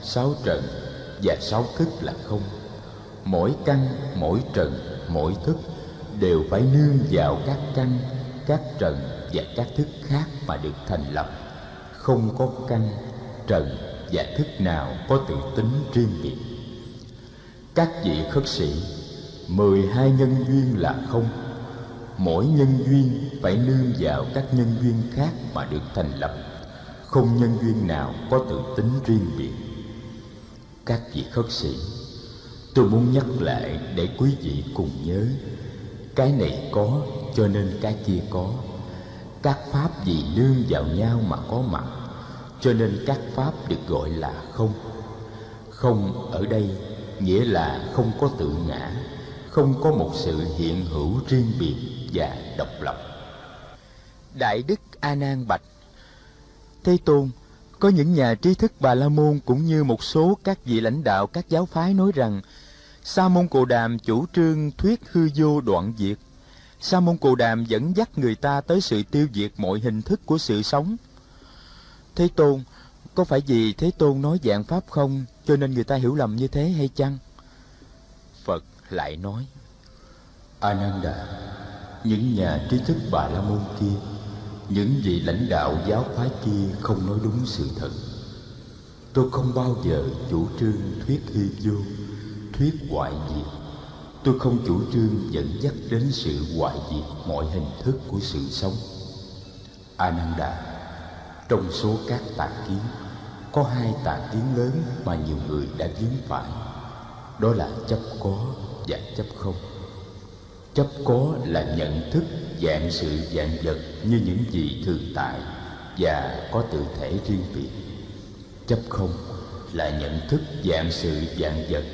sáu trần và sáu thức là không. Mỗi căn, mỗi trần, mỗi thức đều phải nương vào các căn, các trần và các thức khác mà được thành lập. Không có căn, trần và thức nào có tự tính riêng biệt. Các vị khất sĩ, mười hai nhân duyên là không mỗi nhân duyên phải nương vào các nhân duyên khác mà được thành lập. Không nhân duyên nào có tự tính riêng biệt. Các vị khất sĩ, tôi muốn nhắc lại để quý vị cùng nhớ, cái này có cho nên cái kia có. Các pháp gì nương vào nhau mà có mặt, cho nên các pháp được gọi là không. Không ở đây nghĩa là không có tự ngã, không có một sự hiện hữu riêng biệt và độc lập. Đại đức a nan bạch, thế tôn, có những nhà trí thức bà la môn cũng như một số các vị lãnh đạo các giáo phái nói rằng, sa môn cồ đàm chủ trương thuyết hư vô đoạn diệt. Sa môn cồ đàm dẫn dắt người ta tới sự tiêu diệt mọi hình thức của sự sống. Thế tôn, có phải vì thế tôn nói dạng pháp không cho nên người ta hiểu lầm như thế hay chăng? Phật lại nói ananda những nhà trí thức bà la môn kia, những vị lãnh đạo giáo phái kia không nói đúng sự thật. Tôi không bao giờ chủ trương thuyết hy vô, thuyết hoại diệt. Tôi không chủ trương dẫn dắt đến sự hoại diệt mọi hình thức của sự sống. Ananda, trong số các tà kiến, có hai tà kiến lớn mà nhiều người đã vướng phải. Đó là chấp có và chấp không chấp có là nhận thức dạng sự dạng vật như những gì thường tại và có tự thể riêng biệt. Chấp không là nhận thức dạng sự dạng vật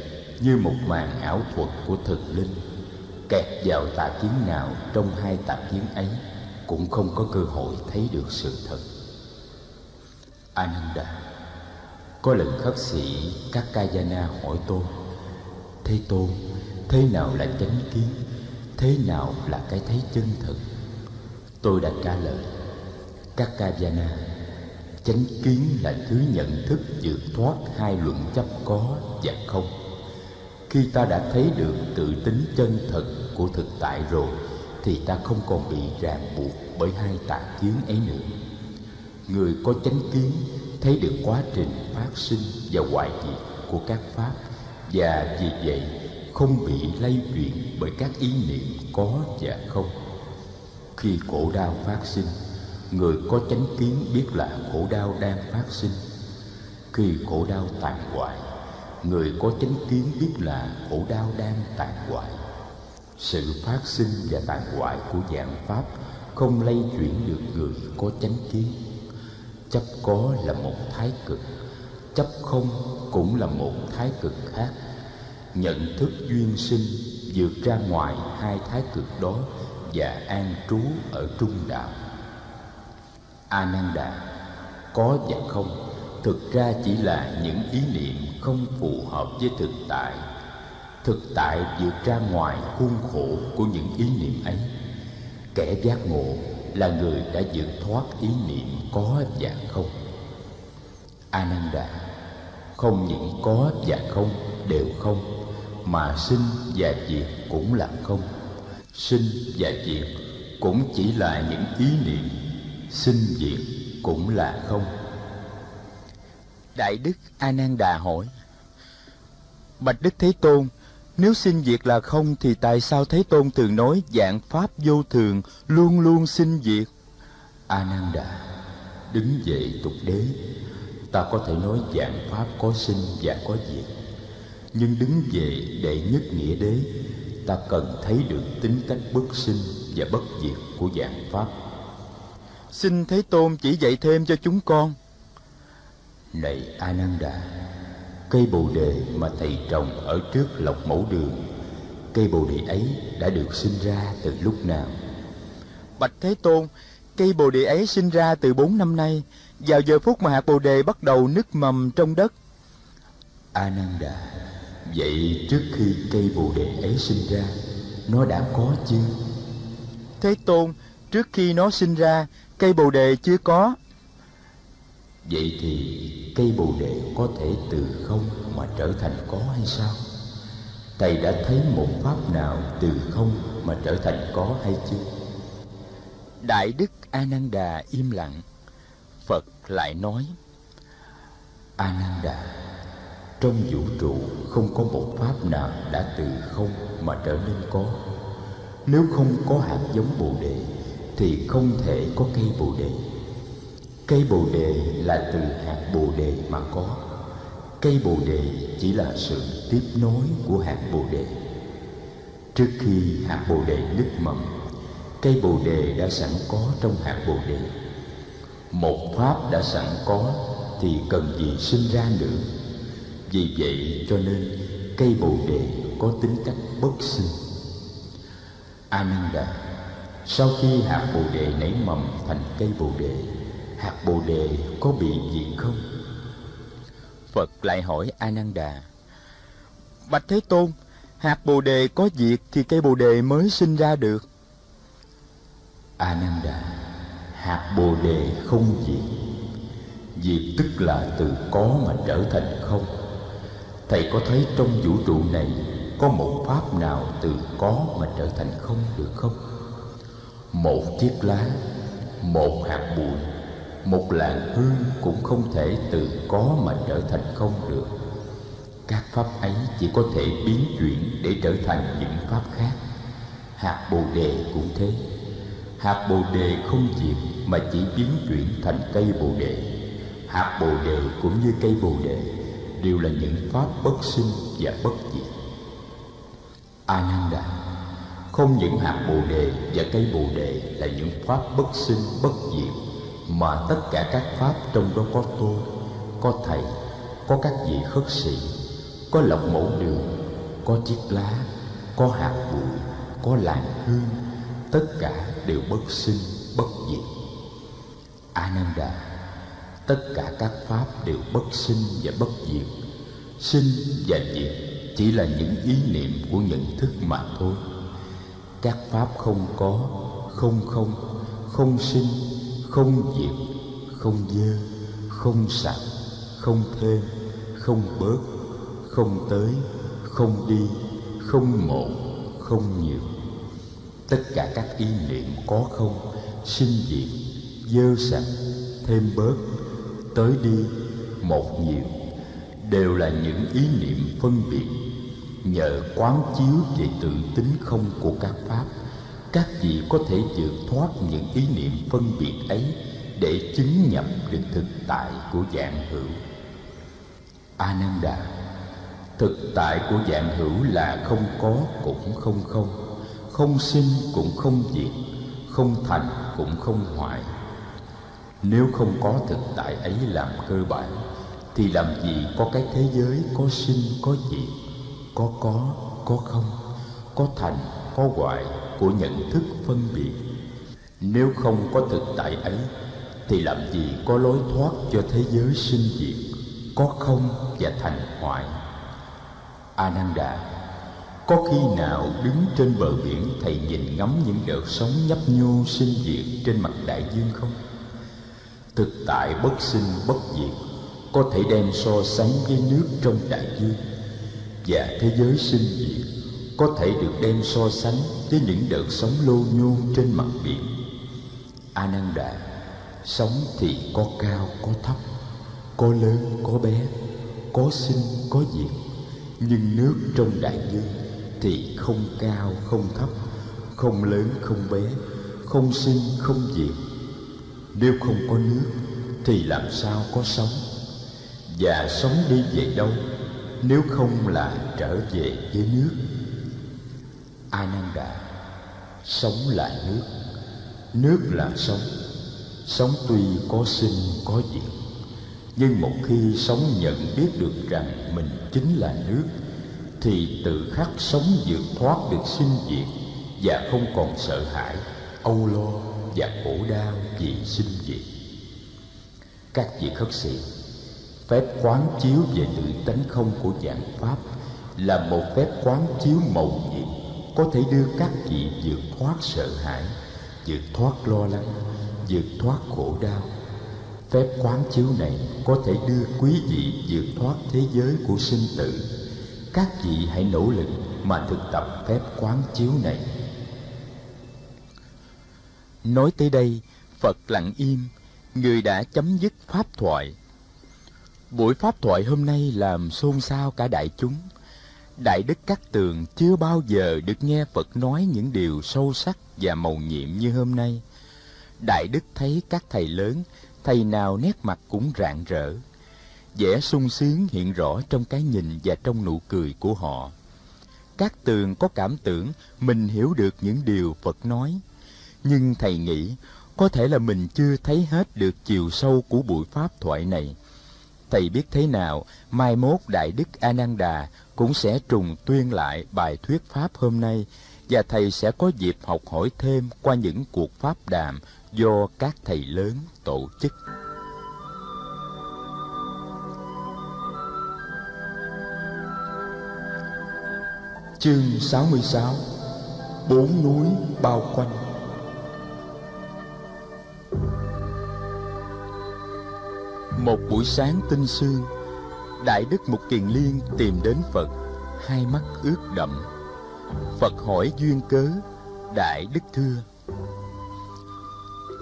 như một màn ảo thuật của thực linh. Kẹt vào tà kiến nào trong hai tà kiến ấy cũng không có cơ hội thấy được sự thật. Ananda, có lần khất sĩ các Kayana hỏi tôi, thế tôn, thế nào là chánh kiến? Thế nào là cái thấy chân thực? tôi đã trả lời các kavana chánh kiến là thứ nhận thức vượt thoát hai luận chấp có và không khi ta đã thấy được tự tính chân thật của thực tại rồi, thì ta không còn bị ràng buộc bởi hai tà kiến ấy nữa người có chánh kiến thấy được quá trình phát sinh và hoại diệt của các pháp, và vì vậy không bị lay chuyển bởi các ý niệm có và không. Khi khổ đau phát sinh, người có chánh kiến biết là khổ đau đang phát sinh. Khi khổ đau tàn hoại, người có chánh kiến biết là khổ đau đang tàn hoại. Sự phát sinh và tàn hoại của dạng pháp không lay chuyển được người có chánh kiến. Chấp có là một thái cực, chấp không cũng là một thái cực khác nhận thức duyên sinh vượt ra ngoài hai thái cực đó và an trú ở trung đạo. Ananda, có và không, thực ra chỉ là những ý niệm không phù hợp với thực tại. Thực tại vượt ra ngoài khuôn khổ của những ý niệm ấy. Kẻ giác ngộ là người đã vượt thoát ý niệm có và không. Ananda, không những có và không, đều không mà sinh và diệt cũng là không sinh và diệt cũng chỉ là những ý niệm sinh diệt cũng là không đại đức A Nan Đà hỏi bạch đức thế tôn nếu sinh diệt là không thì tại sao Thế Tôn thường nói dạng Pháp vô thường luôn luôn sinh diệt? A Nan Đà, đứng dậy tục đế, ta có thể nói dạng Pháp có sinh và có diệt. Nhưng đứng về đệ nhất nghĩa đế, ta cần thấy được tính cách bất sinh và bất diệt của dạng Pháp. Xin Thế Tôn chỉ dạy thêm cho chúng con. Này Ananda, Cây bồ đề mà thầy trồng ở trước lộc mẫu đường Cây bồ đề ấy đã được sinh ra từ lúc nào? Bạch Thế Tôn, cây bồ đề ấy sinh ra từ bốn năm nay Vào giờ phút mà hạt bồ đề bắt đầu nứt mầm trong đất Ananda, vậy trước khi cây bồ đề ấy sinh ra Nó đã có chưa? Thế Tôn, trước khi nó sinh ra Cây bồ đề chưa có Vậy thì cây bồ đề có thể từ không mà trở thành có hay sao? Thầy đã thấy một pháp nào từ không mà trở thành có hay chưa? Đại Đức Ananda im lặng Phật lại nói Ananda trong vũ trụ, không có một pháp nào đã từ không mà trở nên có. Nếu không có hạt giống bồ đề, Thì không thể có cây bồ đề. Cây bồ đề là từ hạt bồ đề mà có. Cây bồ đề chỉ là sự tiếp nối của hạt bồ đề. Trước khi hạt bồ đề nứt mầm, Cây bồ đề đã sẵn có trong hạt bồ đề. Một pháp đã sẵn có thì cần gì sinh ra nữa? Vì vậy cho nên cây bồ đề có tính cách bất sinh. Ananda, Sau khi hạt bồ đề nảy mầm thành cây bồ đề, hạt bồ đề có bị gì không? Phật lại hỏi ananda, bạch thế tôn, hạt bồ đề có diệt thì cây bồ đề mới sinh ra được? Ananda, hạt bồ đề không diệt. Diệt tức là từ có mà trở thành không thầy có thấy trong vũ trụ này có một pháp nào từ có mà trở thành không được không? Một chiếc lá, một hạt bụi, một làn hương cũng không thể từ có mà trở thành không được. Các pháp ấy chỉ có thể biến chuyển để trở thành những pháp khác. Hạt bồ đề cũng thế. Hạt bồ đề không diệt mà chỉ biến chuyển thành cây bồ đề. Hạt bồ đề cũng như cây bồ đề đều là những pháp bất sinh và bất diệt. A nan đà, không những hạt bồ đề và cây bồ đề là những pháp bất sinh, bất diệt, mà tất cả các pháp trong đó có tôi, có thầy, có các vị khất sĩ, có lọc mẫu đường, có chiếc lá, có hạt bụi, có làn hương, tất cả đều bất sinh, bất diệt. Ananda tất cả các pháp đều bất sinh và bất diệt. Sinh và diệt chỉ là những ý niệm của nhận thức mà thôi. Các pháp không có, không không không sinh, không diệt, không dơ, không sạch không thêm không bớt, không tới, không đi, không một không nhiều tất cả các ý niệm có không, sinh diệt, dơ sạch thêm bớt tới đi, một nhiều, đều là những ý niệm phân biệt. Nhờ quán chiếu về tự tính không của các pháp, các vị có thể vượt thoát những ý niệm phân biệt ấy để chứng nhập được thực tại của dạng hữu. Ananda, thực tại của dạng hữu là không có cũng không không không sinh cũng không diệt, không thành cũng không hoại nếu không có thực tại ấy làm cơ bản, thì làm gì có cái thế giới có sinh, có diệt, có có có không, có thành, có hoại của nhận thức phân biệt? Nếu không có thực tại ấy, thì làm gì có lối thoát cho thế giới sinh diệt, có không và thành hoại? Ananda, có khi nào đứng trên bờ biển thầy nhìn ngắm những đợt sóng nhấp nhô sinh diệt trên mặt đại dương không? Thực tại bất sinh bất diệt, có thể đem so sánh với nước trong đại dương. Và thế giới sinh diệt, có thể được đem so sánh với những đợt sóng lô nhô trên mặt biển. Ananda sống thì có cao, có thấp, có lớn, có bé, có sinh, có diệt. Nhưng nước trong đại dương thì không cao, không thấp, không lớn, không bé, không sinh, không diệt nếu không có nước, thì làm sao có sống? Và sống đi về đâu, nếu không là trở về với nước? Ananda, sống là nước. Nước là sống. Sống tuy có sinh, có diệt. Nhưng một khi sống nhận biết được rằng mình chính là nước, thì tự khắc sống vượt thoát được sinh diệt và không còn sợ hãi, âu lo và khổ đau vì sinh diệt các vị khất sĩ, phép quán chiếu về tự tánh không của dạng pháp là một phép quán chiếu mầu nhiệm, có thể đưa các vị vượt thoát sợ hãi, vượt thoát lo lắng, vượt thoát khổ đau. Phép quán chiếu này có thể đưa quý vị vượt thoát thế giới của sinh tử. Các vị hãy nỗ lực mà thực tập phép quán chiếu này nói tới đây, phật lặng im, người đã chấm dứt pháp thoại. Buổi pháp thoại hôm nay làm xôn xao cả đại chúng. Đại đức cát tường chưa bao giờ được nghe phật nói những điều sâu sắc và màu nhiệm như hôm nay. Đại đức thấy các thầy lớn, thầy nào nét mặt cũng rạng rỡ. Vẻ sung sướng hiện rõ trong cái nhìn và trong nụ cười của họ. Các tường có cảm tưởng mình hiểu được những điều phật nói nhưng thầy nghĩ, có thể là mình chưa thấy hết được chiều sâu của buổi pháp thoại này thầy biết thế nào, mai mốt đại đức a nan đà cũng sẽ trùng tuyên lại bài thuyết pháp hôm nay, và thầy sẽ có dịp học hỏi thêm qua những cuộc pháp đàm do các thầy lớn tổ chức. Chương 66 Bốn núi bao quanh Một buổi sáng tinh sương, Đại Đức Mục Kiền Liên tìm đến Phật, Hai mắt ướt đậm Phật hỏi duyên cớ, Đại Đức thưa.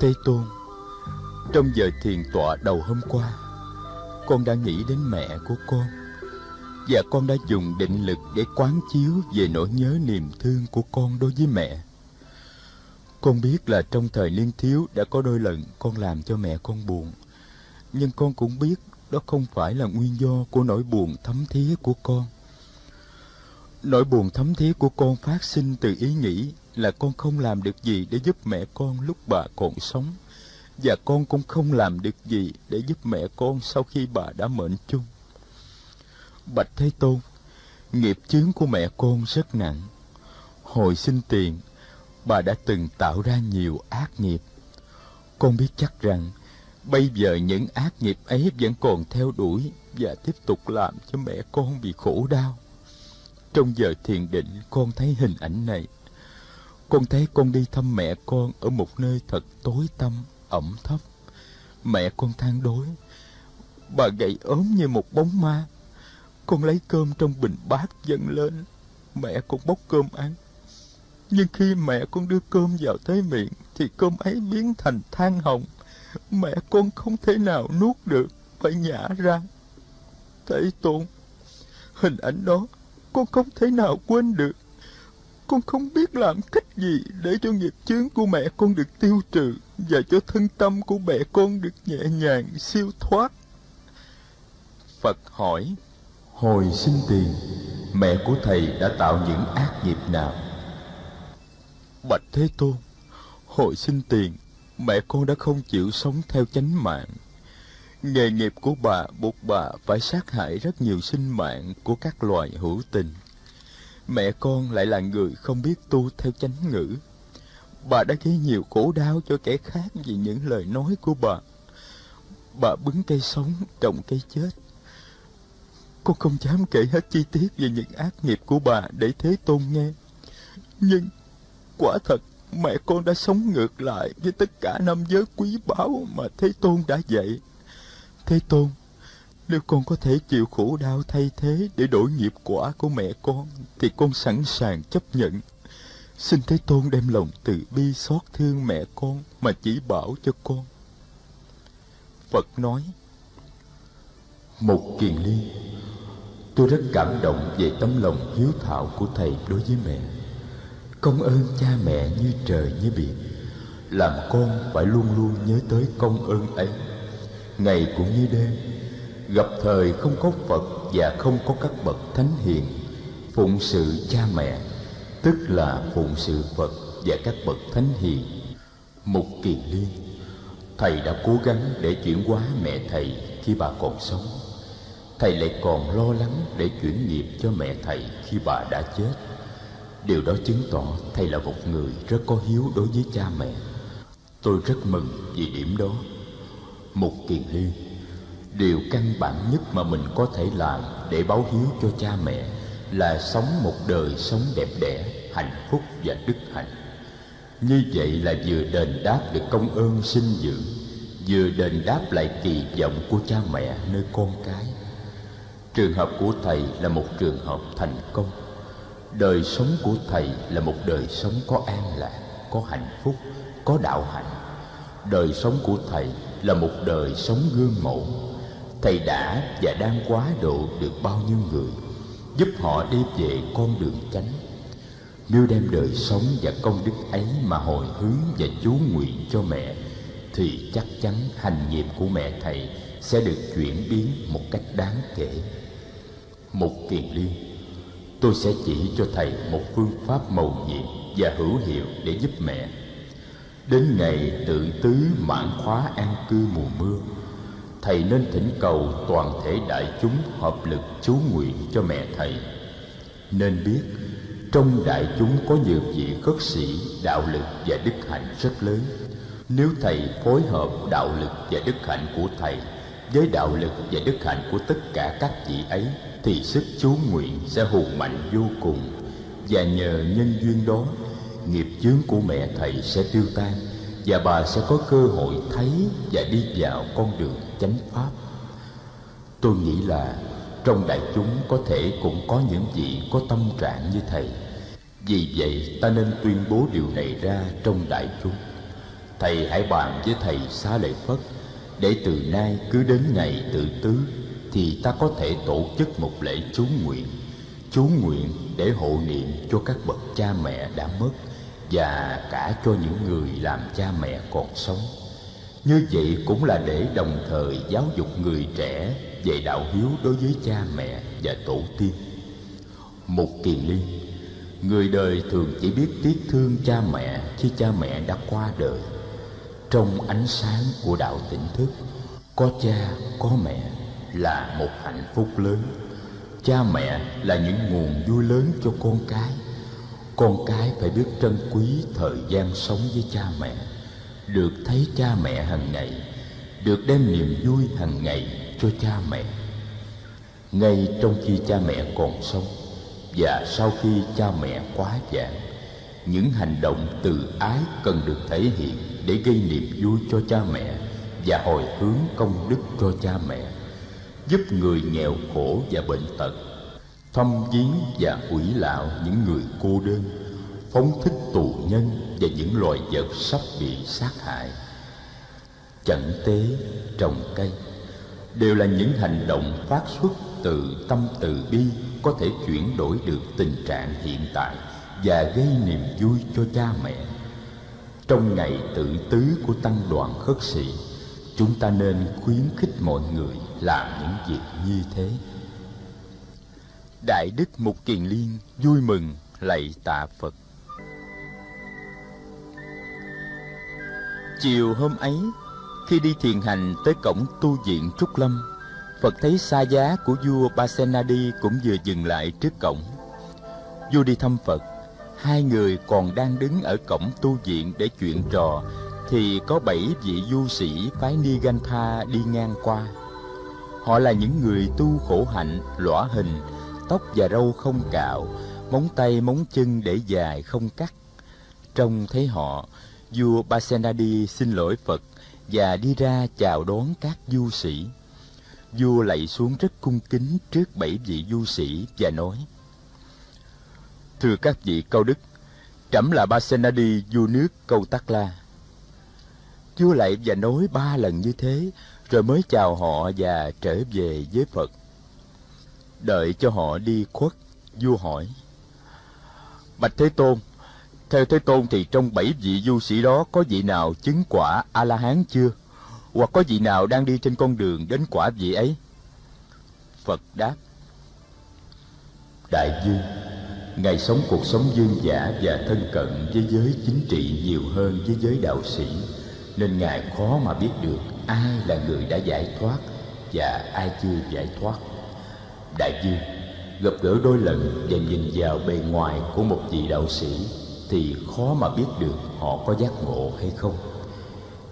Thế Tôn, Trong giờ thiền tọa đầu hôm qua, Con đã nghĩ đến mẹ của con, Và con đã dùng định lực để quán chiếu Về nỗi nhớ niềm thương của con đối với mẹ. Con biết là trong thời niên thiếu Đã có đôi lần con làm cho mẹ con buồn. Nhưng con cũng biết Đó không phải là nguyên do của nỗi buồn thấm thía của con Nỗi buồn thấm thía của con phát sinh từ ý nghĩ là con không làm được gì để giúp mẹ con lúc bà còn sống và con cũng không làm được gì để giúp mẹ con sau khi bà đã mệnh chung. Bạch Thế Tôn, nghiệp chướng của mẹ con rất nặng. Hồi sinh tiền, bà đã từng tạo ra nhiều ác nghiệp. Con biết chắc rằng bây giờ những ác nghiệp ấy vẫn còn theo đuổi và tiếp tục làm cho mẹ con bị khổ đau. Trong giờ thiền định con thấy hình ảnh này. Con thấy con đi thăm mẹ con ở một nơi thật tối tăm, ẩm thấp. Mẹ con than đối. Bà gầy ốm như một bóng ma. Con lấy cơm trong bình bát dâng lên. Mẹ con bốc cơm ăn. Nhưng khi mẹ con đưa cơm vào tới miệng thì cơm ấy biến thành than hồng. Mẹ con không thể nào nuốt được, phải nhả ra. Thế Tôn, hình ảnh đó con không thể nào quên được. Con không biết làm cách gì để cho nghiệp chướng của mẹ con được tiêu trừ và cho thân tâm của mẹ con được nhẹ nhàng siêu thoát. Phật hỏi, Hồi sinh tiền, mẹ của thầy đã tạo những ác nghiệp nào? Bạch Thế Tôn, hồi sinh tiền, mẹ con đã không chịu sống theo chánh mạng. Nghề nghiệp của bà buộc bà phải sát hại rất nhiều sinh mạng của các loài hữu tình. Mẹ con lại là người không biết tu theo chánh ngữ. Bà đã gây nhiều khổ đau cho kẻ khác vì những lời nói của bà. Bà bứng cây sống, trồng cây chết. Con không dám kể hết chi tiết về những ác nghiệp của bà để Thế Tôn nghe. Nhưng quả thật mẹ con đã sống ngược lại với tất cả năm giới quý báu mà Thế Tôn đã dạy. Thế Tôn, nếu con có thể chịu khổ đau thay thế để đổi nghiệp quả của mẹ con, thì con sẵn sàng chấp nhận. Xin Thế Tôn đem lòng từ bi xót thương mẹ con mà chỉ bảo cho con. Phật nói, Một kiền liên, tôi rất cảm động về tấm lòng hiếu thảo của thầy đối với mẹ. Công ơn cha mẹ như trời như biển, làm con phải luôn luôn nhớ tới công ơn ấy. Ngày cũng như đêm, gặp thời không có Phật và không có các bậc thánh hiền, phụng sự cha mẹ, tức là phụng sự Phật và các bậc thánh hiền. Mục Kiền Liên, thầy đã cố gắng để chuyển hóa mẹ thầy khi bà còn sống. Thầy lại còn lo lắng để chuyển nghiệp cho mẹ thầy khi bà đã chết. Điều đó chứng tỏ thầy là một người rất có hiếu đối với cha mẹ. Tôi rất mừng vì điểm đó. Một Kiền Liên, điều căn bản nhất mà mình có thể làm để báo hiếu cho cha mẹ là sống một đời sống đẹp đẽ, hạnh phúc và đức hạnh. Như vậy là vừa đền đáp được công ơn sinh dưỡng, vừa đền đáp lại kỳ vọng của cha mẹ nơi con cái. Trường hợp của thầy là một trường hợp thành công. Đời sống của thầy là một đời sống có an lạc, có hạnh phúc, có đạo hạnh. Đời sống của thầy là một đời sống gương mẫu. Thầy đã và đang quá độ được bao nhiêu người, giúp họ đi về con đường chánh. Nếu đem đời sống và công đức ấy mà hồi hướng và chú nguyện cho mẹ, thì chắc chắn hành nghiệp của mẹ thầy sẽ được chuyển biến một cách đáng kể. Một kiền liên, tôi sẽ chỉ cho thầy một phương pháp mầu nhiệm và hữu hiệu để giúp mẹ. Đến ngày tự tứ mãn khóa an cư mùa mưa, Thầy nên thỉnh cầu toàn thể đại chúng hợp lực chú nguyện cho mẹ thầy. Nên biết, trong đại chúng có nhiều vị khất sĩ, đạo lực và đức hạnh rất lớn. Nếu thầy phối hợp đạo lực và đức hạnh của thầy với đạo lực và đức hạnh của tất cả các vị ấy, Thì sức chú nguyện sẽ hùng mạnh vô cùng. Và nhờ nhân duyên đó, nghiệp chướng của mẹ thầy sẽ tiêu tan, và bà sẽ có cơ hội thấy và đi vào con đường chánh pháp. Tôi nghĩ là trong đại chúng có thể cũng có những vị có tâm trạng như thầy. Vì vậy, ta nên tuyên bố điều này ra trong đại chúng. Thầy hãy bàn với thầy xá lợi phất để từ nay cứ đến ngày tự tứ, thì ta có thể tổ chức một lễ chú nguyện. Chú nguyện để hộ niệm cho các bậc cha mẹ đã mất và cả cho những người làm cha mẹ còn sống. Như vậy cũng là để đồng thời giáo dục người trẻ về đạo hiếu đối với cha mẹ và tổ tiên. Một kiền liên, người đời thường chỉ biết tiếc thương cha mẹ khi cha mẹ đã qua đời trong ánh sáng của đạo tỉnh thức, có cha, có mẹ là một hạnh phúc lớn. Cha mẹ là những nguồn vui lớn cho con cái. Con cái phải biết trân quý thời gian sống với cha mẹ. Được thấy cha mẹ hàng ngày, được đem niềm vui hàng ngày cho cha mẹ. Ngay trong khi cha mẹ còn sống và sau khi cha mẹ quá dạng những hành động từ ái cần được thể hiện để gây niềm vui cho cha mẹ và hồi hướng công đức cho cha mẹ, giúp người nghèo khổ và bệnh tật, thăm viếng và ủy lạo những người cô đơn, phóng thích tù nhân và những loài vật sắp bị sát hại. Chẩn tế, trồng cây, đều là những hành động phát xuất từ tâm từ bi có thể chuyển đổi được tình trạng hiện tại và gây niềm vui cho cha mẹ trong ngày tự tứ của tăng đoàn khất sĩ, chúng ta nên khuyến khích mọi người làm những việc như thế. Đại đức mục kiền liên vui mừng lạy tạ phật. Chiều hôm ấy, khi đi thiền hành tới cổng tu viện trúc lâm, phật thấy xa giá của vua basenadi cũng vừa dừng lại trước cổng. Vua đi thăm phật hai người còn đang đứng ở cổng tu viện để chuyện trò thì có bảy vị du sĩ phái Nigantha đi ngang qua. Họ là những người tu khổ hạnh, lõa hình, tóc và râu không cạo, móng tay móng chân để dài không cắt. Trông thấy họ, vua Basenadi xin lỗi Phật và đi ra chào đón các du sĩ. Vua lạy xuống rất cung kính trước bảy vị du sĩ và nói: Thưa các vị câu đức, trẫm là ba senadi vua nước câu Tắc La. Vua lại và nói ba lần như thế, rồi mới chào họ và trở về với Phật. Đợi cho họ đi khuất, vua hỏi. Bạch Thế Tôn, theo Thế Tôn thì trong bảy vị du sĩ đó có vị nào chứng quả A-la-hán chưa? Hoặc có vị nào đang đi trên con đường đến quả vị ấy? Phật đáp. Đại dương, Ngài sống cuộc sống dương giả và thân cận với giới chính trị nhiều hơn với giới đạo sĩ Nên Ngài khó mà biết được ai là người đã giải thoát và ai chưa giải thoát. Đại dương, gặp gỡ đôi lần và nhìn vào bề ngoài của một vị đạo sĩ Thì khó mà biết được họ có giác ngộ hay không.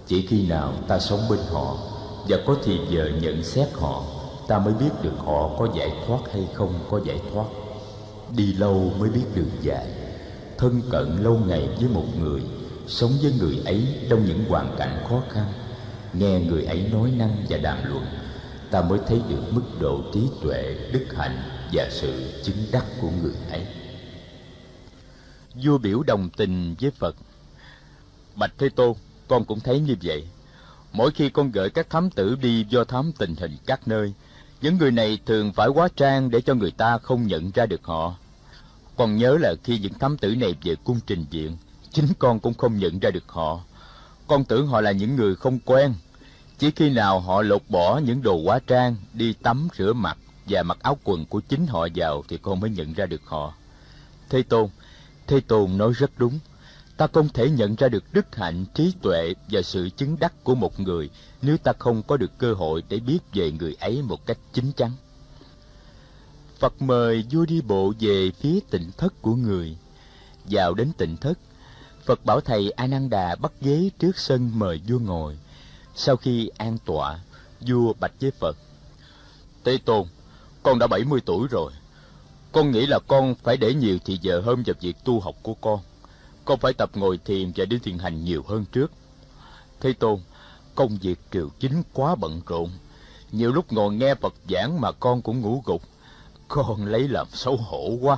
Chỉ khi nào ta sống bên họ và có thì giờ nhận xét họ Ta mới biết được họ có giải thoát hay không có giải thoát đi lâu mới biết đường dài thân cận lâu ngày với một người, sống với người ấy trong những hoàn cảnh khó khăn. Nghe người ấy nói năng và đàm luận, ta mới thấy được mức độ trí tuệ, đức hạnh và sự chứng đắc của người ấy. Vua biểu đồng tình với phật. Bạch thế tôn, con cũng thấy như vậy. Mỗi khi con gửi các thám tử đi do thám tình hình các nơi, những người này thường phải hóa trang để cho người ta không nhận ra được họ con nhớ là khi những thám tử này về cung trình diện, chính con cũng không nhận ra được họ. Con tưởng họ là những người không quen. Chỉ khi nào họ lột bỏ những đồ hóa trang, đi tắm rửa mặt và mặc áo quần của chính họ vào thì con mới nhận ra được họ. Thế Tôn, Thế Tôn nói rất đúng. Ta không thể nhận ra được đức hạnh, trí tuệ và sự chứng đắc của một người nếu ta không có được cơ hội để biết về người ấy một cách chính chắn. Phật mời vua đi bộ về phía tịnh thất của người. Vào đến tịnh thất, Phật bảo thầy Ananda bắt ghế trước sân mời vua ngồi. Sau khi an tọa, vua bạch với Phật. Tế Tôn, con đã 70 tuổi rồi. Con nghĩ là con phải để nhiều thì giờ hơn vào việc tu học của con. Con phải tập ngồi thiền và đi thiền hành nhiều hơn trước. Thế Tôn, công việc triều chính quá bận rộn. Nhiều lúc ngồi nghe Phật giảng mà con cũng ngủ gục con lấy làm xấu hổ quá.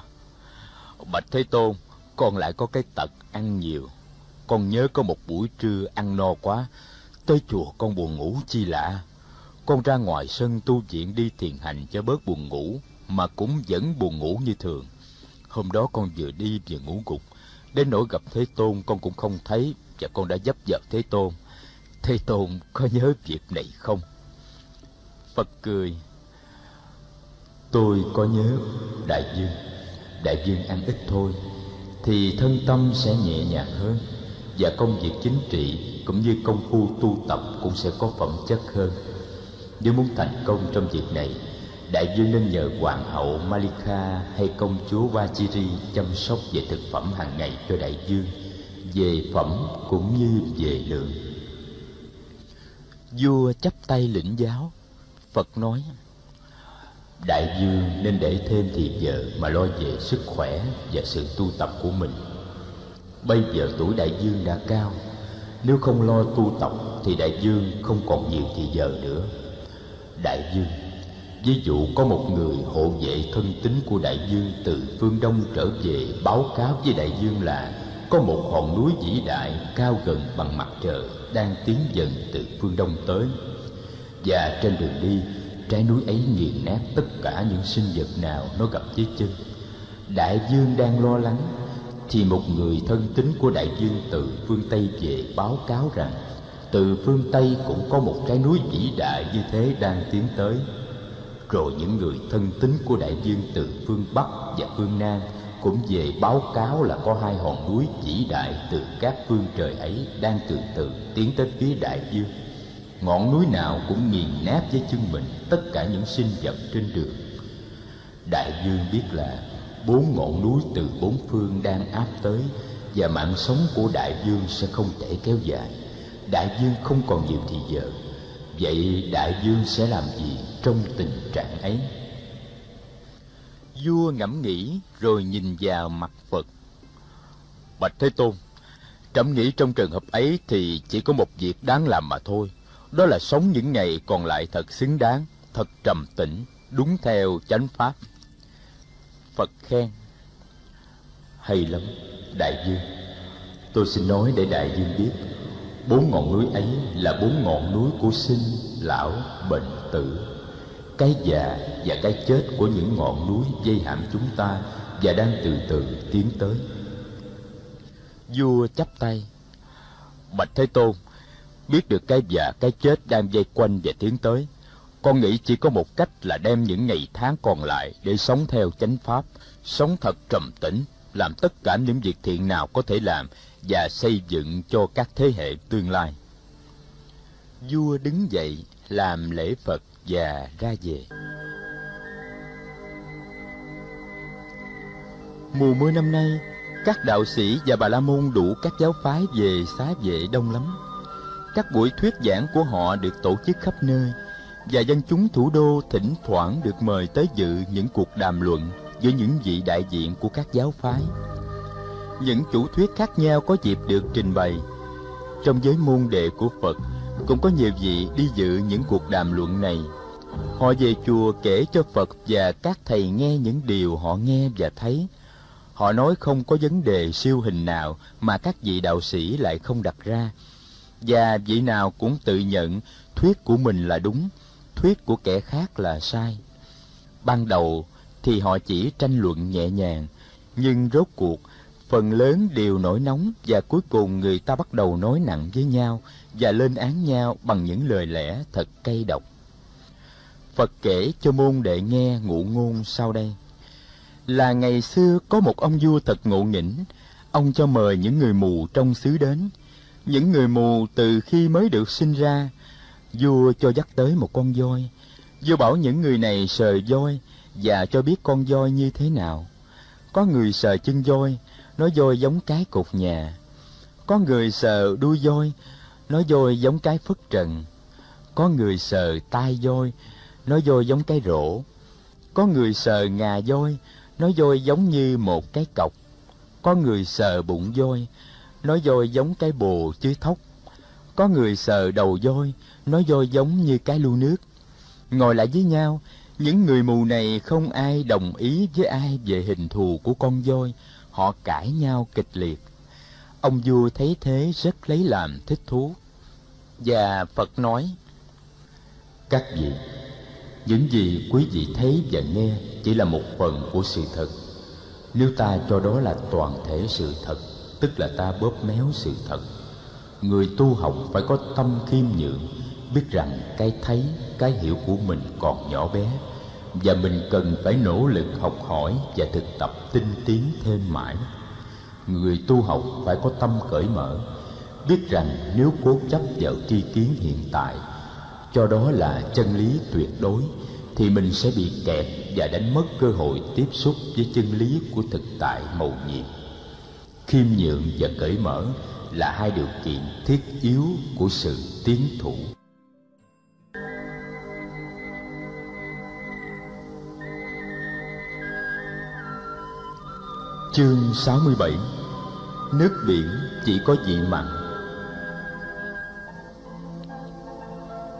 Bạch thế tôn, con lại có cái tật ăn nhiều. Con nhớ có một buổi trưa ăn no quá, tới chùa con buồn ngủ chi lạ. Con ra ngoài sân tu viện đi thiền hành cho bớt buồn ngủ, mà cũng vẫn buồn ngủ như thường. Hôm đó con vừa đi vừa ngủ gục. Đến nỗi gặp thế tôn, con cũng không thấy và con đã dấp dập thế tôn. Thế tôn có nhớ việc này không? Phật cười tôi có nhớ, đại dương đại dương ăn ít thôi, thì thân tâm sẽ nhẹ nhàng hơn, và công việc chính trị cũng như công phu tu tập cũng sẽ có phẩm chất hơn. Nếu muốn thành công trong việc này, đại dương nên nhờ hoàng hậu malika hay công chúa wajiri chăm sóc về thực phẩm hàng ngày cho đại dương, về phẩm cũng như về lượng. Vua chắp tay lĩnh giáo, phật nói đại dương nên để thêm thì giờ mà lo về sức khỏe và sự tu tập của mình. Bây giờ tuổi đại dương đã cao, nếu không lo tu tập thì đại dương không còn nhiều thì giờ nữa. Đại dương, ví dụ có một người hộ vệ thân tín của đại dương từ phương đông trở về báo cáo với đại dương là có một hòn núi vĩ đại cao gần bằng mặt trời đang tiến dần từ phương đông tới. Và trên đường đi trái núi ấy nghiền nát tất cả những sinh vật nào nó gặp dưới chân. Đại dương đang lo lắng, thì một người thân tín của đại dương từ phương tây về báo cáo rằng, từ phương tây cũng có một trái núi vĩ đại như thế đang tiến tới. Rồi những người thân tín của đại dương từ phương bắc và phương nam cũng về báo cáo là có hai hòn núi vĩ đại từ các phương trời ấy đang từ từ tiến tới phía đại dương ngọn núi nào cũng nghiền nát với chân mình tất cả những sinh vật trên đường. Đại dương biết là bốn ngọn núi từ bốn phương đang áp tới và mạng sống của đại dương sẽ không thể kéo dài. Đại dương không còn nhiều thì giờ. Vậy đại dương sẽ làm gì trong tình trạng ấy? Vua ngẫm nghĩ rồi nhìn vào mặt phật. Bạch thế tôn, trẫm nghĩ trong trường hợp ấy thì chỉ có một việc đáng làm mà thôi đó là sống những ngày còn lại thật xứng đáng, thật trầm tĩnh, đúng theo chánh pháp. Phật khen, hay lắm, đại dương tôi xin nói để đại dương biết, bốn ngọn núi ấy là bốn ngọn núi của sinh, lão, bệnh, tử. Cái già và cái chết của những ngọn núi dây hãm chúng ta và đang từ từ tiến tới. Vua chắp tay, bạch thế tôn biết được cái già, cái chết đang dây quanh và tiến tới. Con nghĩ chỉ có một cách là đem những ngày tháng còn lại để sống theo chánh pháp, sống thật trầm tĩnh, làm tất cả những việc thiện nào có thể làm và xây dựng cho các thế hệ tương lai. Vua đứng dậy, làm lễ phật và ra về. Mùa mưa năm nay, các đạo sĩ và bà la môn đủ các giáo phái về xá vệ đông lắm các buổi thuyết giảng của họ được tổ chức khắp nơi, và dân chúng thủ đô thỉnh thoảng được mời tới dự những cuộc đàm luận với những vị đại diện của các giáo phái. Những chủ thuyết khác nhau có dịp được trình bày. Trong giới môn đệ của phật, cũng có nhiều vị đi dự những cuộc đàm luận này. Họ về chùa kể cho phật và các thầy nghe những điều họ nghe và thấy. Họ nói không có vấn đề siêu hình nào mà các vị đạo sĩ lại không đặt ra và vị nào cũng tự nhận, thuyết của mình là đúng, thuyết của kẻ khác là sai. Ban đầu thì họ chỉ tranh luận nhẹ nhàng, nhưng rốt cuộc, phần lớn đều nổi nóng và cuối cùng người ta bắt đầu nói nặng với nhau và lên án nhau bằng những lời lẽ thật cay độc. Phật kể cho môn đệ nghe ngụ ngôn sau đây. Là ngày xưa có một ông vua thật ngộ nghĩnh, ông cho mời những người mù trong xứ đến những người mù từ khi mới được sinh ra. Vua cho dắt tới một con voi. Vua bảo những người này sờ voi và cho biết con voi như thế nào. Có người sờ chân voi, nói voi giống cái cột nhà. Có người sờ đuôi voi, nói voi giống cái phất trần. Có người sờ tai voi, nói voi giống cái rổ. Có người sờ ngà voi, nói voi giống như một cái cọc. Có người sờ bụng voi nói dôi giống cái bồ chứ thóc. Có người sờ đầu dôi, nói dôi giống như cái lu nước. Ngồi lại với nhau, những người mù này không ai đồng ý với ai về hình thù của con voi họ cãi nhau kịch liệt. Ông vua thấy thế rất lấy làm thích thú. Và phật nói, các vị, những gì quý vị thấy và nghe chỉ là một phần của sự thật. Nếu ta cho đó là toàn thể sự thật tức là ta bóp méo sự thật. Người tu học phải có tâm khiêm nhượng, biết rằng cái thấy, cái hiểu của mình còn nhỏ bé, và mình cần phải nỗ lực học hỏi và thực tập tinh tiến thêm mãi. Người tu học phải có tâm cởi mở, biết rằng nếu cố chấp vào tri kiến hiện tại, cho đó là chân lý tuyệt đối, thì mình sẽ bị kẹt và đánh mất cơ hội tiếp xúc với chân lý của thực tại màu nhiệm khiêm nhượng và cởi mở là hai điều kiện thiết yếu của sự tiến thủ. Chương 67 Nước biển chỉ có vị mặn.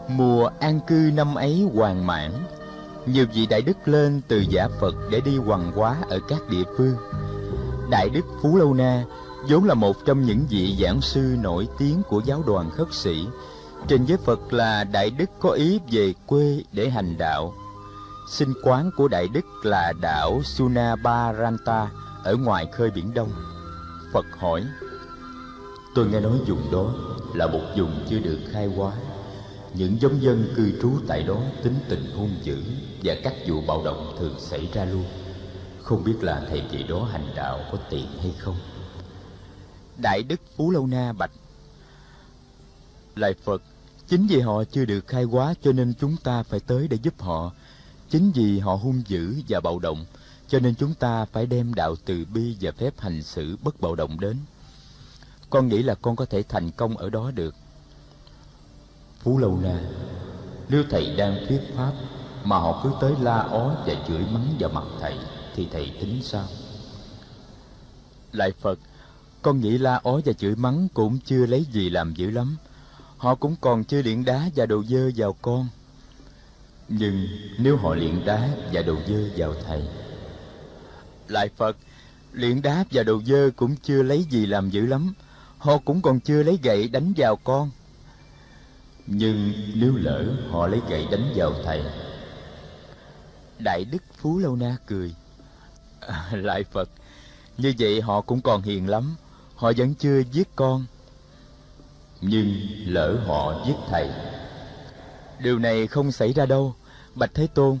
Mùa an cư năm ấy hoàn mãn, Nhiều vị Đại Đức lên từ giả Phật để đi hoàng hóa ở các địa phương. Đại Đức Phú Lâu Na vốn là một trong những vị giảng sư nổi tiếng của giáo đoàn khất sĩ Trên giới Phật là Đại Đức có ý về quê để hành đạo Sinh quán của Đại Đức là đảo Sunabaranta ở ngoài khơi Biển Đông. Phật hỏi, Tôi nghe nói vùng đó là một vùng chưa được khai hóa. Những giống dân cư trú tại đó tính tình hung dữ và các vụ bạo động thường xảy ra luôn. Không biết là thầy chị đó hành đạo có tiện hay không? Đại Đức Phú Lâu Na bạch Lại Phật, chính vì họ chưa được khai hóa cho nên chúng ta phải tới để giúp họ. Chính vì họ hung dữ và bạo động cho nên chúng ta phải đem đạo từ bi và phép hành xử bất bạo động đến con nghĩ là con có thể thành công ở đó được phú lâu na nếu thầy đang thuyết pháp mà họ cứ tới la ó và chửi mắng vào mặt thầy thì thầy tính sao? Lại phật con nghĩ la ó và chửi mắng cũng chưa lấy gì làm dữ lắm. Họ cũng còn chưa luyện đá và đồ dơ vào con. Nhưng nếu họ luyện đá và đồ dơ vào thầy. Lại Phật, luyện đá và đồ dơ cũng chưa lấy gì làm dữ lắm. Họ cũng còn chưa lấy gậy đánh vào con. Nhưng nếu lỡ họ lấy gậy đánh vào thầy. Đại Đức Phú Lâu Na cười à, Lại Phật Như vậy họ cũng còn hiền lắm Họ vẫn chưa giết con Nhưng lỡ họ giết thầy Điều này không xảy ra đâu Bạch Thế Tôn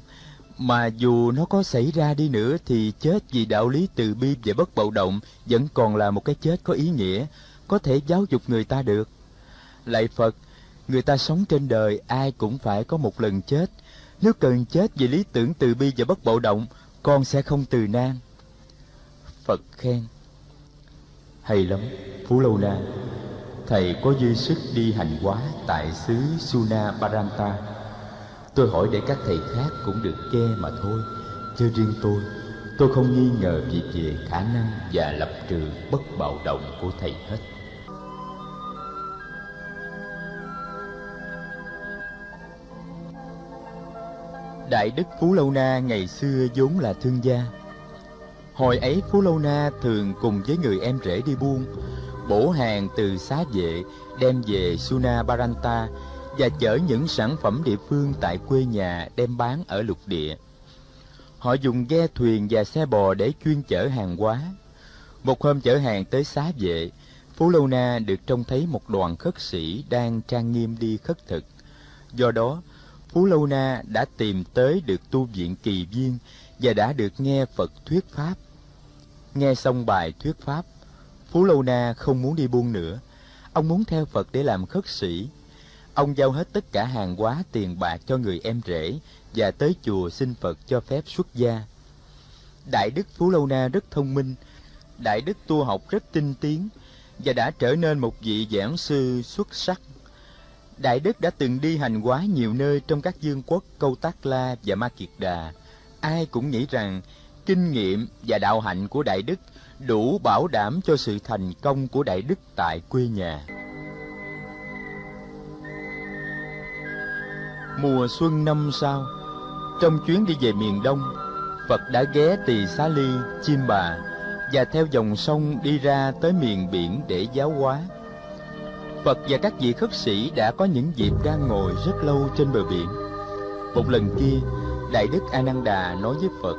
mà dù nó có xảy ra đi nữa thì chết vì đạo lý từ bi và bất bạo động vẫn còn là một cái chết có ý nghĩa, có thể giáo dục người ta được. Lại Phật, người ta sống trên đời ai cũng phải có một lần chết. Nếu cần chết vì lý tưởng từ bi và bất bạo động, con sẽ không từ nan. Phật khen. Hay lắm, Phú Lâu Na. Thầy có dư sức đi hành hóa tại xứ Suna Paranta Tôi hỏi để các thầy khác cũng được nghe mà thôi Chứ riêng tôi Tôi không nghi ngờ gì về khả năng và lập trường bất bạo động của thầy hết Đại Đức Phú Lâu Na ngày xưa vốn là thương gia Hồi ấy Phú Lâu Na thường cùng với người em rể đi buôn Bổ hàng từ xá vệ đem về Suna Baranta và chở những sản phẩm địa phương tại quê nhà đem bán ở lục địa. Họ dùng ghe thuyền và xe bò để chuyên chở hàng hóa. Một hôm chở hàng tới xá vệ, Phú Lâu Na được trông thấy một đoàn khất sĩ đang trang nghiêm đi khất thực. Do đó, Phú Lâu Na đã tìm tới được tu viện kỳ viên và đã được nghe Phật thuyết pháp. Nghe xong bài thuyết pháp, Phú Lâu Na không muốn đi buôn nữa. Ông muốn theo Phật để làm khất sĩ Ông giao hết tất cả hàng hóa tiền bạc cho người em rể và tới chùa xin Phật cho phép xuất gia. Đại đức Phú Lâu Na rất thông minh, Đại đức tu học rất tinh tiến và đã trở nên một vị giảng sư xuất sắc. Đại đức đã từng đi hành hóa nhiều nơi trong các dương quốc Câu Tác La và Ma Kiệt Đà. Ai cũng nghĩ rằng kinh nghiệm và đạo hạnh của Đại đức đủ bảo đảm cho sự thành công của Đại đức tại quê nhà. Mùa xuân năm sau Trong chuyến đi về miền Đông Phật đã ghé Tỳ Xá Ly, Chim Bà Và theo dòng sông đi ra tới miền biển để giáo hóa Phật và các vị khất sĩ đã có những dịp đang ngồi rất lâu trên bờ biển. Một lần kia, Đại Đức A Nan Đà nói với Phật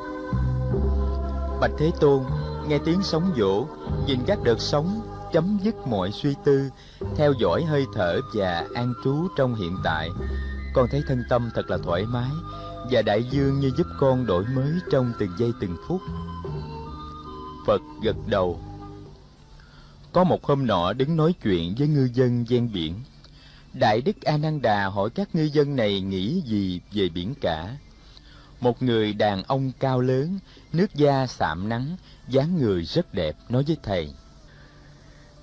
Bạch Thế Tôn, nghe tiếng sóng vỗ, nhìn các đợt sóng, chấm dứt mọi suy tư, theo dõi hơi thở và an trú trong hiện tại, con thấy thân tâm thật là thoải mái và đại dương như giúp con đổi mới trong từng giây từng phút. Phật gật đầu có một hôm nọ đứng nói chuyện với ngư dân ven biển. Đại đức a nan đà hỏi các ngư dân này nghĩ gì về biển cả. Một người đàn ông cao lớn, nước da sạm nắng, dáng người rất đẹp, nói với thầy.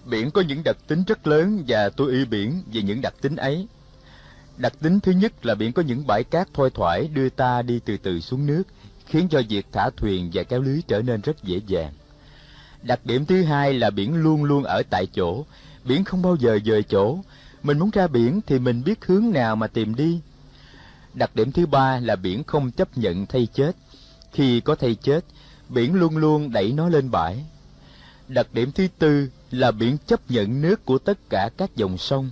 Biển có những đặc tính rất lớn và tôi yêu biển về những đặc tính ấy. Đặc tính thứ nhất là biển có những bãi cát thoai thoải đưa ta đi từ từ xuống nước, khiến cho việc thả thuyền và kéo lưới trở nên rất dễ dàng đặc điểm thứ hai là biển luôn luôn ở tại chỗ. Biển không bao giờ dời chỗ. Mình muốn ra biển thì mình biết hướng nào mà tìm đi. Đặc điểm thứ ba là biển không chấp nhận thay chết. Khi có thay chết, biển luôn luôn đẩy nó lên bãi. Đặc điểm thứ tư là biển chấp nhận nước của tất cả các dòng sông.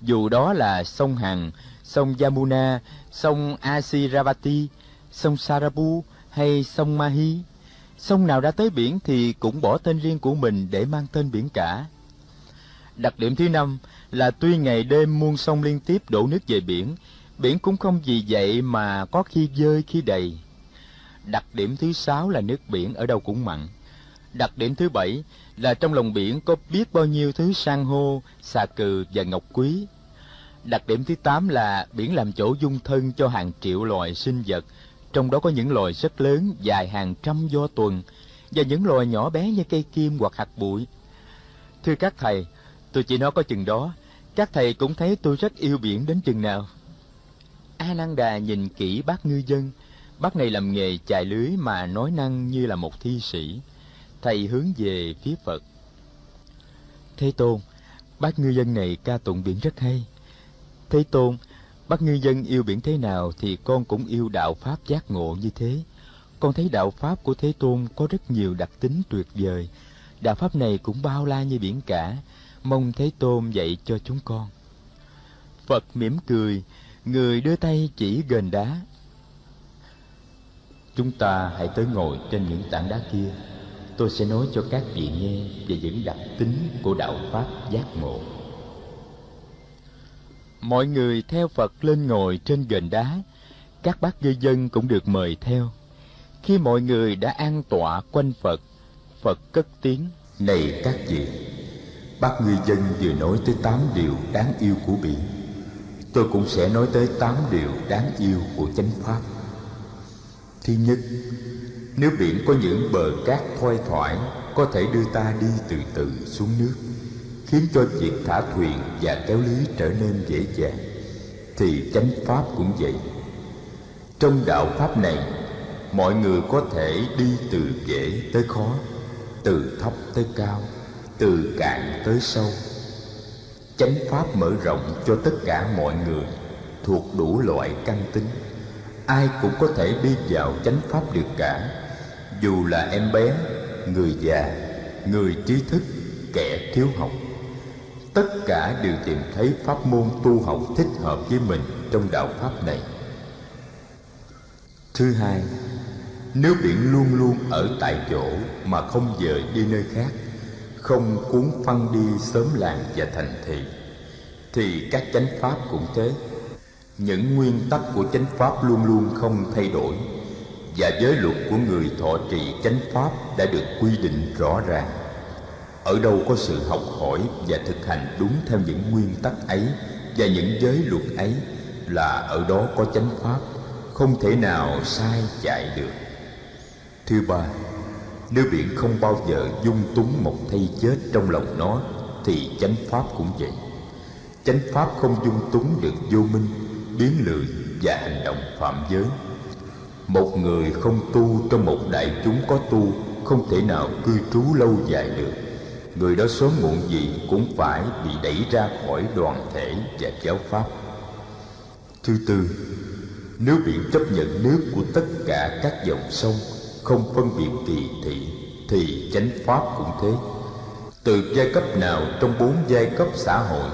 Dù đó là sông hằng, sông yamuna, sông asiravati sông sarabu hay sông mahi sông nào đã tới biển thì cũng bỏ tên riêng của mình để mang tên biển cả. Đặc điểm thứ năm là tuy ngày đêm muôn sông liên tiếp đổ nước về biển biển cũng không vì vậy mà có khi dơi khi đầy. Đặc điểm thứ sáu là nước biển ở đâu cũng mặn. Đặc điểm thứ bảy là trong lòng biển có biết bao nhiêu thứ san hô, xà cừ và ngọc quý. Đặc điểm thứ tám là biển làm chỗ dung thân cho hàng triệu loài sinh vật trong đó có những loài rất lớn, dài hàng trăm do tuần, và những loài nhỏ bé như cây kim hoặc hạt bụi. Thưa các thầy, tôi chỉ nói có chừng đó. Các thầy cũng thấy tôi rất yêu biển đến chừng nào. A nan đà nhìn kỹ bác ngư dân. Bác này làm nghề chài lưới mà nói năng như là một thi sĩ. Thầy hướng về phía phật. Thế tôn, bác ngư dân này ca tụng biển rất hay. Thế tôn bác ngư dân yêu biển thế nào thì con cũng yêu đạo pháp giác ngộ như thế. Con thấy đạo pháp của thế tôn có rất nhiều đặc tính tuyệt vời. Đạo pháp này cũng bao la như biển cả. Mong thế tôn dạy cho chúng con. Phật mỉm cười, người đưa tay chỉ gần đá. Chúng ta hãy tới ngồi trên những tảng đá kia. Tôi sẽ nói cho các vị nghe về những đặc tính của đạo pháp giác ngộ mọi người theo phật lên ngồi trên gền đá. Các bác ngư dân cũng được mời theo. Khi mọi người đã an tọa quanh phật phật cất tiếng, này các vị, bác ngư dân vừa nói tới tám điều đáng yêu của biển. Tôi cũng sẽ nói tới tám điều đáng yêu của chánh pháp. Thứ nhất, nếu biển có những bờ cát thoai thoải, có thể đưa ta đi từ từ xuống nước khiến cho việc thả thuyền và kéo lưới trở nên dễ dàng, thì chánh pháp cũng vậy. Trong đạo pháp này, mọi người có thể đi từ dễ tới khó, từ thấp tới cao, từ cạn tới sâu. Chánh pháp mở rộng cho tất cả mọi người thuộc đủ loại căn tính. Ai cũng có thể đi vào chánh pháp được cả, dù là em bé, người già, người trí thức, kẻ thiếu học tất cả đều tìm thấy pháp môn tu học thích hợp với mình trong đạo pháp này. Thứ hai, nếu biển luôn luôn ở tại chỗ mà không dời đi nơi khác, không cuốn phăng đi sớm làng và thành thị, thì các chánh pháp cũng thế. Những nguyên tắc của chánh pháp luôn luôn không thay đổi, và giới luật của người thọ trì chánh pháp đã được quy định rõ ràng ở đâu có sự học hỏi và thực hành đúng theo những nguyên tắc ấy và những giới luật ấy là ở đó có chánh pháp, không thể nào sai chạy được. Thứ ba, nếu biển không bao giờ dung túng một thay chết trong lòng nó, thì chánh pháp cũng vậy. Chánh pháp không dung túng được vô minh, biến lười và hành động phạm giới. Một người không tu trong một đại chúng có tu, không thể nào cư trú lâu dài được người đó sớm muộn gì cũng phải bị đẩy ra khỏi đoàn thể và giáo pháp. Thứ tư, nếu biển chấp nhận nước của tất cả các dòng sông, không phân biệt kỳ thị, thì chánh pháp cũng thế. Từ giai cấp nào trong bốn giai cấp xã hội,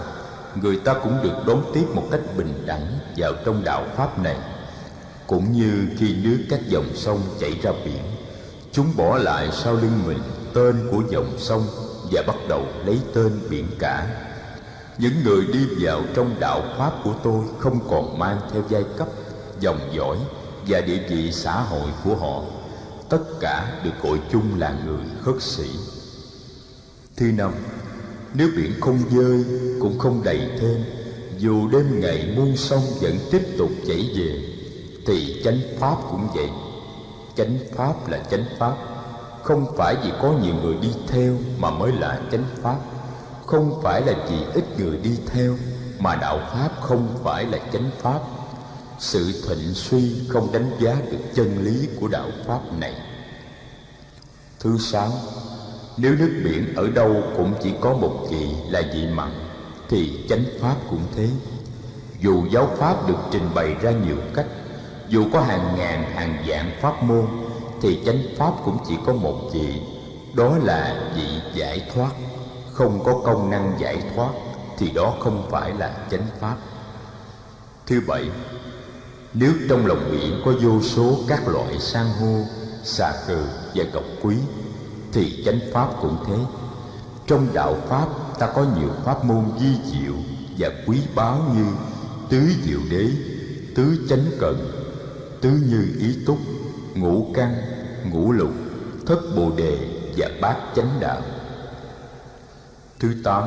người ta cũng được đón tiếp một cách bình đẳng vào trong đạo pháp này. Cũng như khi nước các dòng sông chảy ra biển, chúng bỏ lại sau lưng mình, tên của dòng sông và bắt đầu lấy tên biển cả. Những người đi vào trong đạo pháp của tôi không còn mang theo giai cấp, dòng dõi và địa vị xã hội của họ. Tất cả được gọi chung là người khất sĩ. Thứ năm, nếu biển không dơi cũng không đầy thêm, dù đêm ngày muôn sông vẫn tiếp tục chảy về, thì chánh pháp cũng vậy. Chánh pháp là chánh pháp không phải vì có nhiều người đi theo mà mới là chánh pháp. Không phải là vì ít người đi theo mà đạo pháp không phải là chánh pháp. Sự thịnh suy không đánh giá được chân lý của đạo pháp này. Thứ sáu, nếu nước biển ở đâu cũng chỉ có một vị là vị mặn, thì chánh pháp cũng thế. Dù giáo pháp được trình bày ra nhiều cách, dù có hàng ngàn hàng vạn pháp môn thì chánh pháp cũng chỉ có một vị, đó là vị giải thoát. Không có công năng giải thoát, thì đó không phải là chánh pháp. Thứ bảy, nếu trong lòng biển có vô số các loại san hô, xà cừ và ngọc quý, thì chánh pháp cũng thế. Trong đạo pháp, ta có nhiều pháp môn di diệu và quý báu như tứ diệu đế, tứ chánh cận tứ như ý túc ngũ căn, ngũ lục, thất bồ đề và bát chánh đạo. Thứ tám,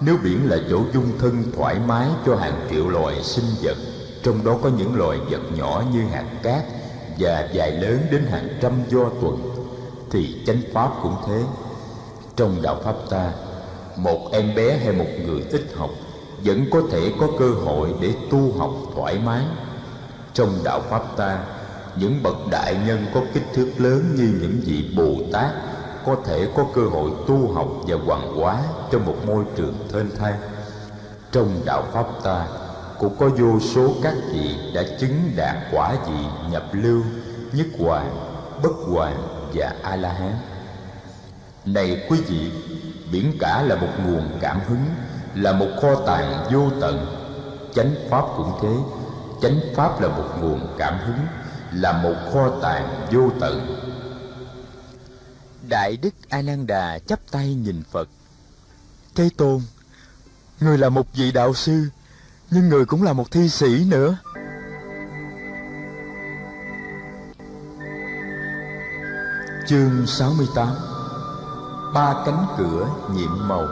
nếu biển là chỗ dung thân thoải mái cho hàng triệu loài sinh vật, trong đó có những loài vật nhỏ như hạt cát và dài lớn đến hàng trăm do tuần, thì chánh pháp cũng thế. Trong đạo pháp ta, một em bé hay một người ít học vẫn có thể có cơ hội để tu học thoải mái. Trong đạo pháp ta những bậc đại nhân có kích thước lớn như những vị bồ tát có thể có cơ hội tu học và hoàn hóa trong một môi trường thênh thang. Trong đạo pháp ta, cũng có vô số các vị đã chứng đạt quả vị nhập lưu, nhất hoàng, bất hoàng và a la hán này quý vị, biển cả là một nguồn cảm hứng, là một kho tàng vô tận. Chánh pháp cũng thế, chánh pháp là một nguồn cảm hứng là một kho tàng vô tận đại đức a nan đà chắp tay nhìn phật. Thế tôn người là một vị đạo sư nhưng người cũng là một thi sĩ nữa. Chương 68 Ba cánh cửa nhiệm màu.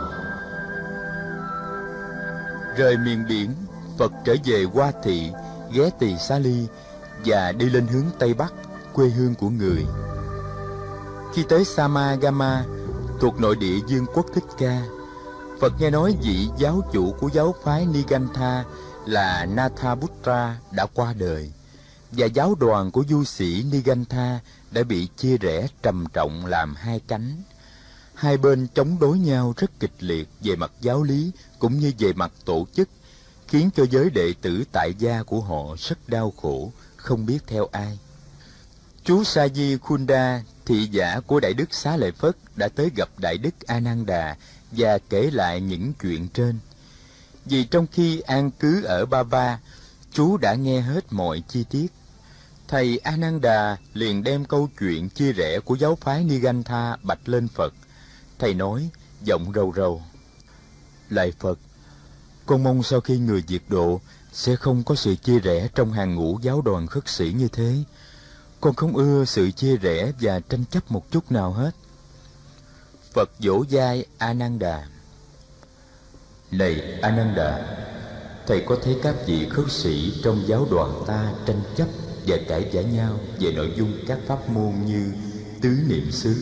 Rời miền biển, Phật trở về Hoa Thị, ghé Tỳ Xá Ly và đi lên hướng Tây Bắc, quê hương của người. Khi tới Samagama, thuộc nội địa Dương quốc Thích Ca, Phật nghe nói vị giáo chủ của giáo phái Nigantha là Nathaputra đã qua đời và giáo đoàn của du sĩ Nigantha đã bị chia rẽ trầm trọng làm hai cánh. Hai bên chống đối nhau rất kịch liệt về mặt giáo lý cũng như về mặt tổ chức, khiến cho giới đệ tử tại gia của họ rất đau khổ, không biết theo ai. Chú Sa Di Khunda, thị giả của Đại Đức Xá Lợi Phất đã tới gặp Đại Đức A Nan Đà và kể lại những chuyện trên. Vì trong khi an cứ ở Ba Ba, chú đã nghe hết mọi chi tiết. Thầy Ananda liền đem câu chuyện chia rẽ của giáo phái Nigantha bạch lên Phật. Thầy nói, giọng rầu rầu. Lạy Phật, con mong sau khi người diệt độ sẽ không có sự chia rẽ trong hàng ngũ giáo đoàn khất sĩ như thế. Con không ưa sự chia rẽ và tranh chấp một chút nào hết. Phật dỗ dai Ananda. Này Ananda, thầy có thấy các vị khất sĩ trong giáo đoàn ta tranh chấp và cãi vã nhau về nội dung các pháp môn như tứ niệm xứ,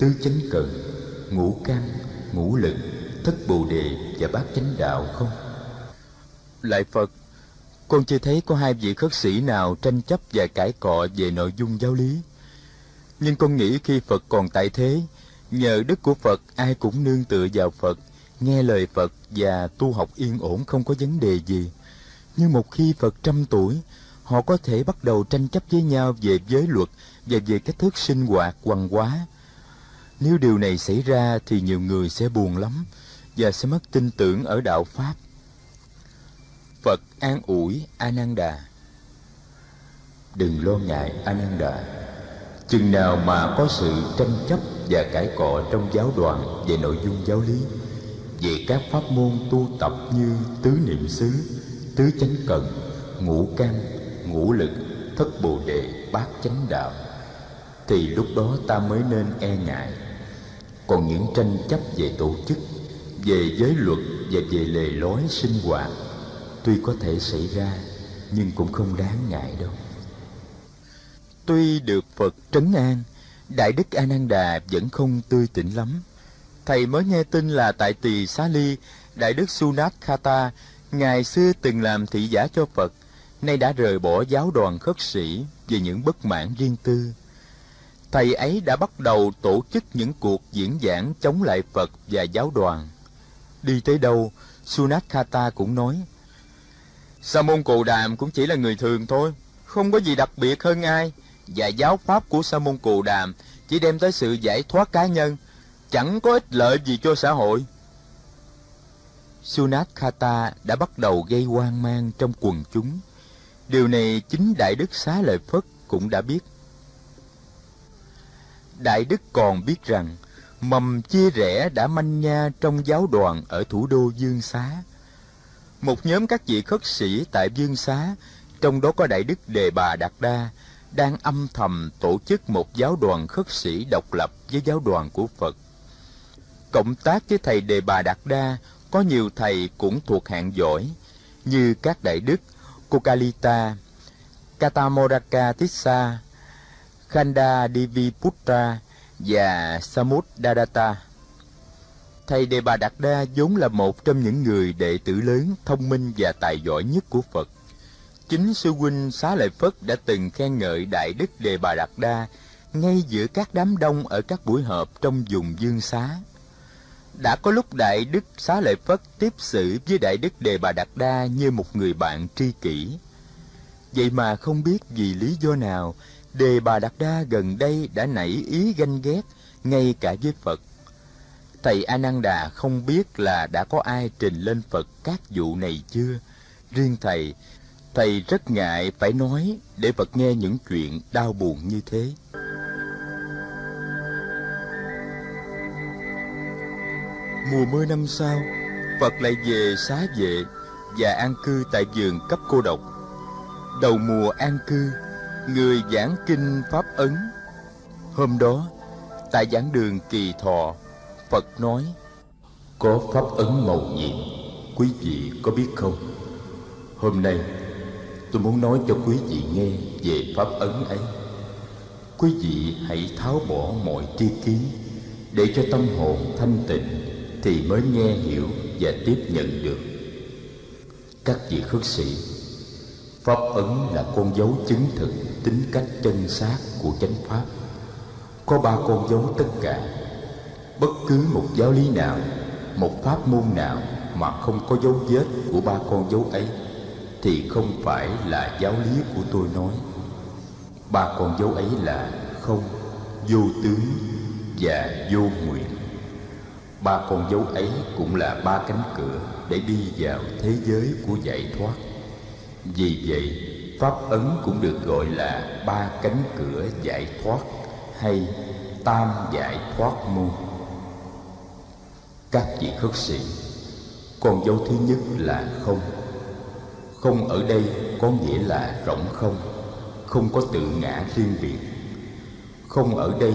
tứ chánh cần, ngũ căn, ngũ lực, thất bồ đề và bát chánh đạo không? Lại Phật, con chưa thấy có hai vị khất sĩ nào tranh chấp và cãi cọ về nội dung giáo lý. Nhưng con nghĩ khi Phật còn tại thế, nhờ đức của Phật ai cũng nương tựa vào Phật, nghe lời Phật và tu học yên ổn không có vấn đề gì. Nhưng một khi Phật trăm tuổi, họ có thể bắt đầu tranh chấp với nhau về giới luật và về cách thức sinh hoạt quằn quá. Nếu điều này xảy ra thì nhiều người sẽ buồn lắm và sẽ mất tin tưởng ở đạo Pháp. Phật an ủi Ananda. Đừng lo ngại Ananda. Chừng nào mà có sự tranh chấp và cãi cọ trong giáo đoàn về nội dung giáo lý, về các pháp môn tu tập như tứ niệm xứ, tứ chánh cần, ngũ căn, ngũ lực thất bồ đề bát chánh đạo thì lúc đó ta mới nên e ngại còn những tranh chấp về tổ chức về giới luật và về lề lối sinh hoạt tuy có thể xảy ra, nhưng cũng không đáng ngại đâu. Tuy được phật trấn an, đại đức a nan đà vẫn không tươi tỉnh lắm. Thầy mới nghe tin là tại tỳ xá ly, đại đức sunat khata ngày xưa từng làm thị giả cho phật, nay đã rời bỏ giáo đoàn khất sĩ vì những bất mãn riêng tư. Thầy ấy đã bắt đầu tổ chức những cuộc diễn giảng chống lại phật và giáo đoàn. Đi tới đâu sunat khata cũng nói sa môn cù đàm cũng chỉ là người thường thôi, không có gì đặc biệt hơn ai. Và giáo pháp của sa môn cù đàm chỉ đem tới sự giải thoát cá nhân, chẳng có ích lợi gì cho xã hội. Sunat khata đã bắt đầu gây hoang mang trong quần chúng. Điều này chính đại đức xá lợi phất cũng đã biết. Đại đức còn biết rằng, mầm chia rẽ đã manh nha trong giáo đoàn ở thủ đô dương xá một nhóm các vị khất sĩ tại dương xá trong đó có đại đức đề bà đạt đa đang âm thầm tổ chức một giáo đoàn khất sĩ độc lập với giáo đoàn của phật cộng tác với thầy đề bà đạt đa có nhiều thầy cũng thuộc hạng giỏi như các đại đức Kokalita, Katamoraka Tissa, Khanda Diviputra và Samudadatta. Thầy Đề Bà Đạt Đa vốn là một trong những người đệ tử lớn, thông minh và tài giỏi nhất của Phật. Chính sư huynh Xá Lợi Phất đã từng khen ngợi Đại Đức Đề Bà Đạt Đa ngay giữa các đám đông ở các buổi họp trong vùng Dương Xá. Đã có lúc Đại Đức Xá Lợi Phất tiếp xử với Đại Đức Đề Bà Đạt Đa như một người bạn tri kỷ. Vậy mà không biết vì lý do nào, Đề Bà Đạt Đa gần đây đã nảy ý ganh ghét ngay cả với Phật. Thầy A Nan Đà không biết là đã có ai trình lên Phật các vụ này chưa. Riêng thầy, thầy rất ngại phải nói để Phật nghe những chuyện đau buồn như thế. Mùa mưa năm sau, Phật lại về xá vệ và an cư tại vườn cấp cô độc. Đầu mùa an cư, người giảng kinh Pháp Ấn. Hôm đó, tại giảng đường Kỳ Thọ, Phật nói, Có Pháp Ấn màu nhiệm, quý vị có biết không? Hôm nay, tôi muốn nói cho quý vị nghe về Pháp Ấn ấy. Quý vị hãy tháo bỏ mọi tri kiến để cho tâm hồn thanh tịnh thì mới nghe hiểu và tiếp nhận được các vị khất sĩ pháp ấn là con dấu chứng thực tính cách chân xác của chánh pháp có ba con dấu tất cả bất cứ một giáo lý nào, một pháp môn nào mà không có dấu vết của ba con dấu ấy, thì không phải là giáo lý của tôi nói. Ba con dấu ấy là không, vô tướng và vô nguyện. Ba con dấu ấy cũng là ba cánh cửa để đi vào thế giới của giải thoát. Vì vậy, pháp ấn cũng được gọi là ba cánh cửa giải thoát hay tam giải thoát môn các vị khất sĩ. Con dấu thứ nhất là không. Không ở đây có nghĩa là rỗng không không có tự ngã riêng biệt. Không ở đây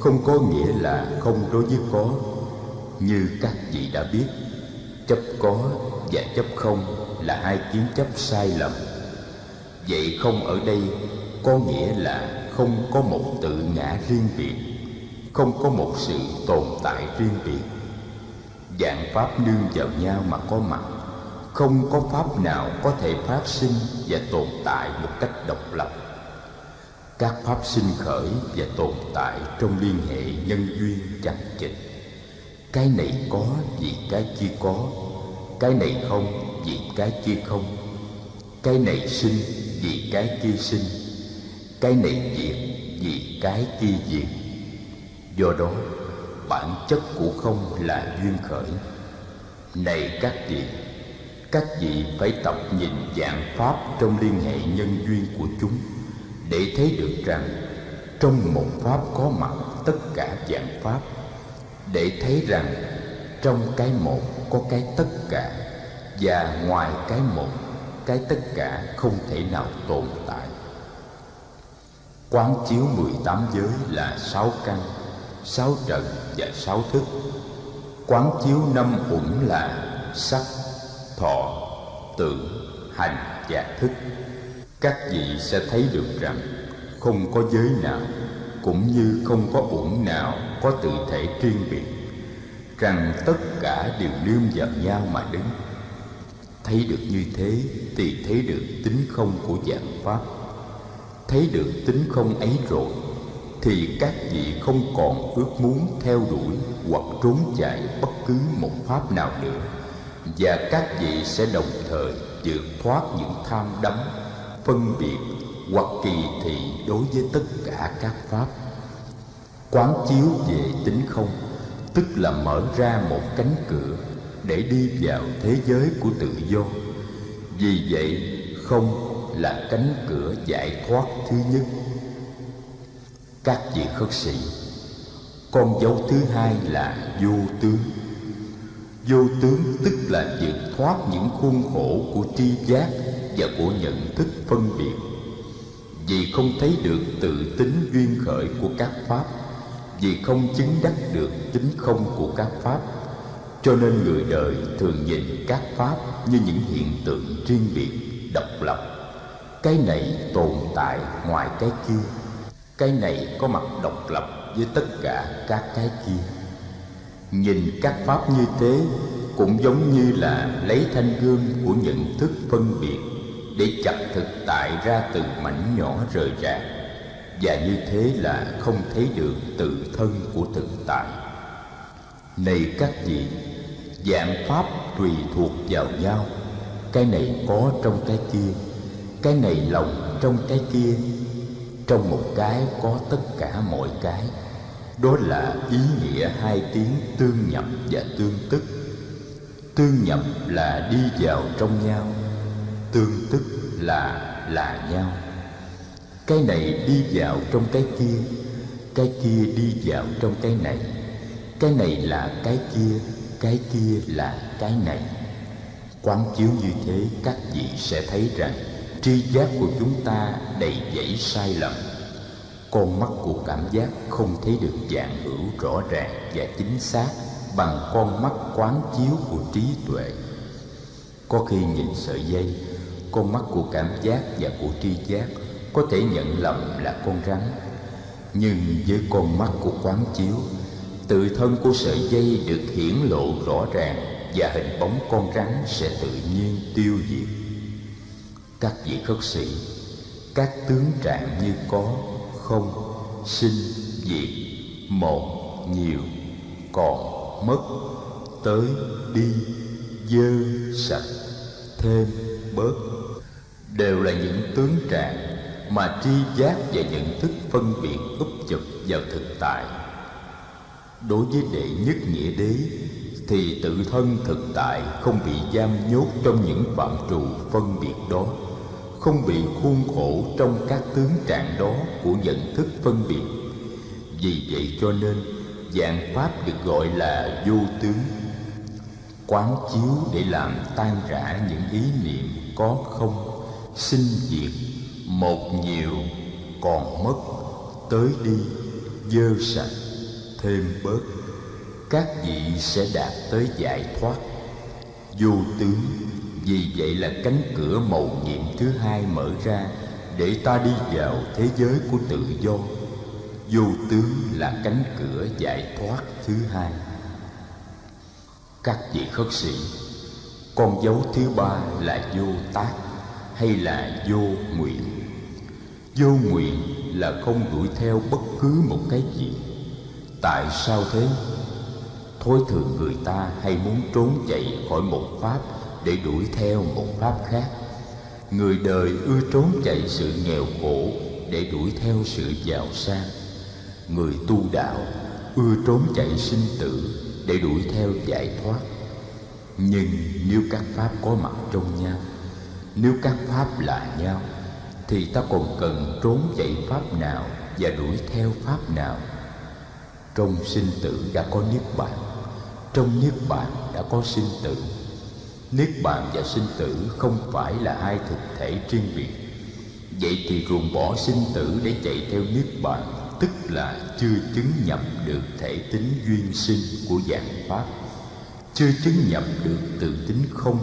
không có nghĩa là không đối với có. Như các vị đã biết, chấp có và chấp không là hai kiến chấp sai lầm. Vậy không ở đây có nghĩa là không có một tự ngã riêng biệt, không có một sự tồn tại riêng biệt dạng pháp nương vào nhau mà có mặt. Không có pháp nào có thể phát sinh và tồn tại một cách độc lập. Các pháp sinh khởi và tồn tại trong liên hệ nhân duyên chặt chịch cái này có vì cái kia có. Cái này không vì cái kia không. Cái này sinh vì cái kia sinh. Cái này diệt vì cái kia diệt. Do đó bản chất của không là duyên khởi. Này các vị các vị phải tập nhìn dạng pháp trong liên hệ nhân duyên của chúng để thấy được rằng trong một pháp có mặt tất cả dạng pháp. Để thấy rằng trong cái một có cái tất cả và ngoài cái một, cái tất cả không thể nào tồn tại. Quán chiếu mười tám giới là sáu căn sáu trần và sáu thức. Quán chiếu năm uẩn là sắc, thọ tưởng hành và thức. Các vị sẽ thấy được rằng không có giới nào, cũng như không có uẩn nào có tự thể riêng biệt, rằng tất cả đều nương vào nhau mà đứng. Thấy được như thế thì thấy được tính không của dạng pháp. Thấy được tính không ấy rồi thì các vị không còn ước muốn theo đuổi hoặc trốn chạy bất cứ một pháp nào nữa. Và các vị sẽ đồng thời vượt thoát những tham đắm, phân biệt hoặc kỳ thị đối với tất cả các pháp. Quán chiếu về tính không, tức là mở ra một cánh cửa để đi vào thế giới của tự do. Vì vậy, không là cánh cửa giải thoát thứ nhất các vị khất sĩ. Con dấu thứ hai là vô tướng. Vô tướng tức là vượt thoát những khuôn khổ của tri giác và của nhận thức phân biệt. Vì không thấy được tự tính duyên khởi của các pháp, vì không chứng đắc được tính không của các pháp, cho nên người đời thường nhìn các pháp như những hiện tượng riêng biệt, độc lập. Cái này tồn tại ngoài cái kia cái này có mặt độc lập với tất cả các cái kia. Nhìn các pháp như thế cũng giống như là lấy thanh gương của nhận thức phân biệt để chặt thực tại ra từ mảnh nhỏ rời rạc. Và như thế là không thấy được tự thân của thực tại. Này các vị, dạng pháp tùy thuộc vào nhau. Cái này có trong cái kia, cái này lòng trong cái kia trong một cái có tất cả mọi cái. Đó là ý nghĩa hai tiếng tương nhập và tương tức. Tương nhập là đi vào trong nhau, tương tức là là nhau. Cái này đi vào trong cái kia cái kia đi vào trong cái này. Cái này là cái kia cái kia là cái này. Quán chiếu như thế, các vị sẽ thấy rằng tri giác của chúng ta đầy dẫy sai lầm. Con mắt của cảm giác không thấy được dạng hữu rõ ràng và chính xác bằng con mắt quán chiếu của trí tuệ. Có khi nhìn sợi dây, con mắt của cảm giác và của tri giác có thể nhận lầm là con rắn. Nhưng với con mắt của quán chiếu, tự thân của sợi dây được hiển lộ rõ ràng và hình bóng con rắn sẽ tự nhiên tiêu diệt các vị khất sĩ, các tướng trạng như có, không, sinh, diệt, một, nhiều, còn, mất, tới, đi, dơ, sạch, thêm, bớt, đều là những tướng trạng mà tri giác và nhận thức phân biệt úp chụp vào thực tại. Đối với đệ nhất nghĩa đế, thì tự thân thực tại không bị giam nhốt trong những phạm trù phân biệt đó không bị khuôn khổ trong các tướng trạng đó của nhận thức phân biệt. Vì vậy cho nên, dạng pháp được gọi là vô tướng. Quán chiếu để làm tan rã những ý niệm có không, sinh diệt một nhiều, còn mất, tới đi, dơ sạch, thêm bớt, các vị sẽ đạt tới giải thoát. Vô tướng vì vậy là cánh cửa mầu nhiệm thứ hai mở ra để ta đi vào thế giới của tự do. Vô tướng là cánh cửa giải thoát thứ hai. Các vị khất sĩ, con dấu thứ ba là vô tác hay là vô nguyện? Vô nguyện là không đuổi theo bất cứ một cái gì. Tại sao thế? Thối thường người ta hay muốn trốn chạy khỏi một pháp để đuổi theo một pháp khác. Người đời ưa trốn chạy sự nghèo khổ để đuổi theo sự giàu sang. Người tu đạo ưa trốn chạy sinh tử để đuổi theo giải thoát. Nhưng nếu các pháp có mặt trong nhau, nếu các pháp là nhau, thì ta còn cần trốn chạy pháp nào và đuổi theo pháp nào? Trong sinh tử đã có niết bàn, trong niết bàn đã có sinh tử niết bàn và sinh tử không phải là hai thực thể riêng biệt. Vậy thì ruồng bỏ sinh tử để chạy theo niết bàn, tức là chưa chứng nhập được thể tính duyên sinh của dạng pháp. Chưa chứng nhập được tự tính không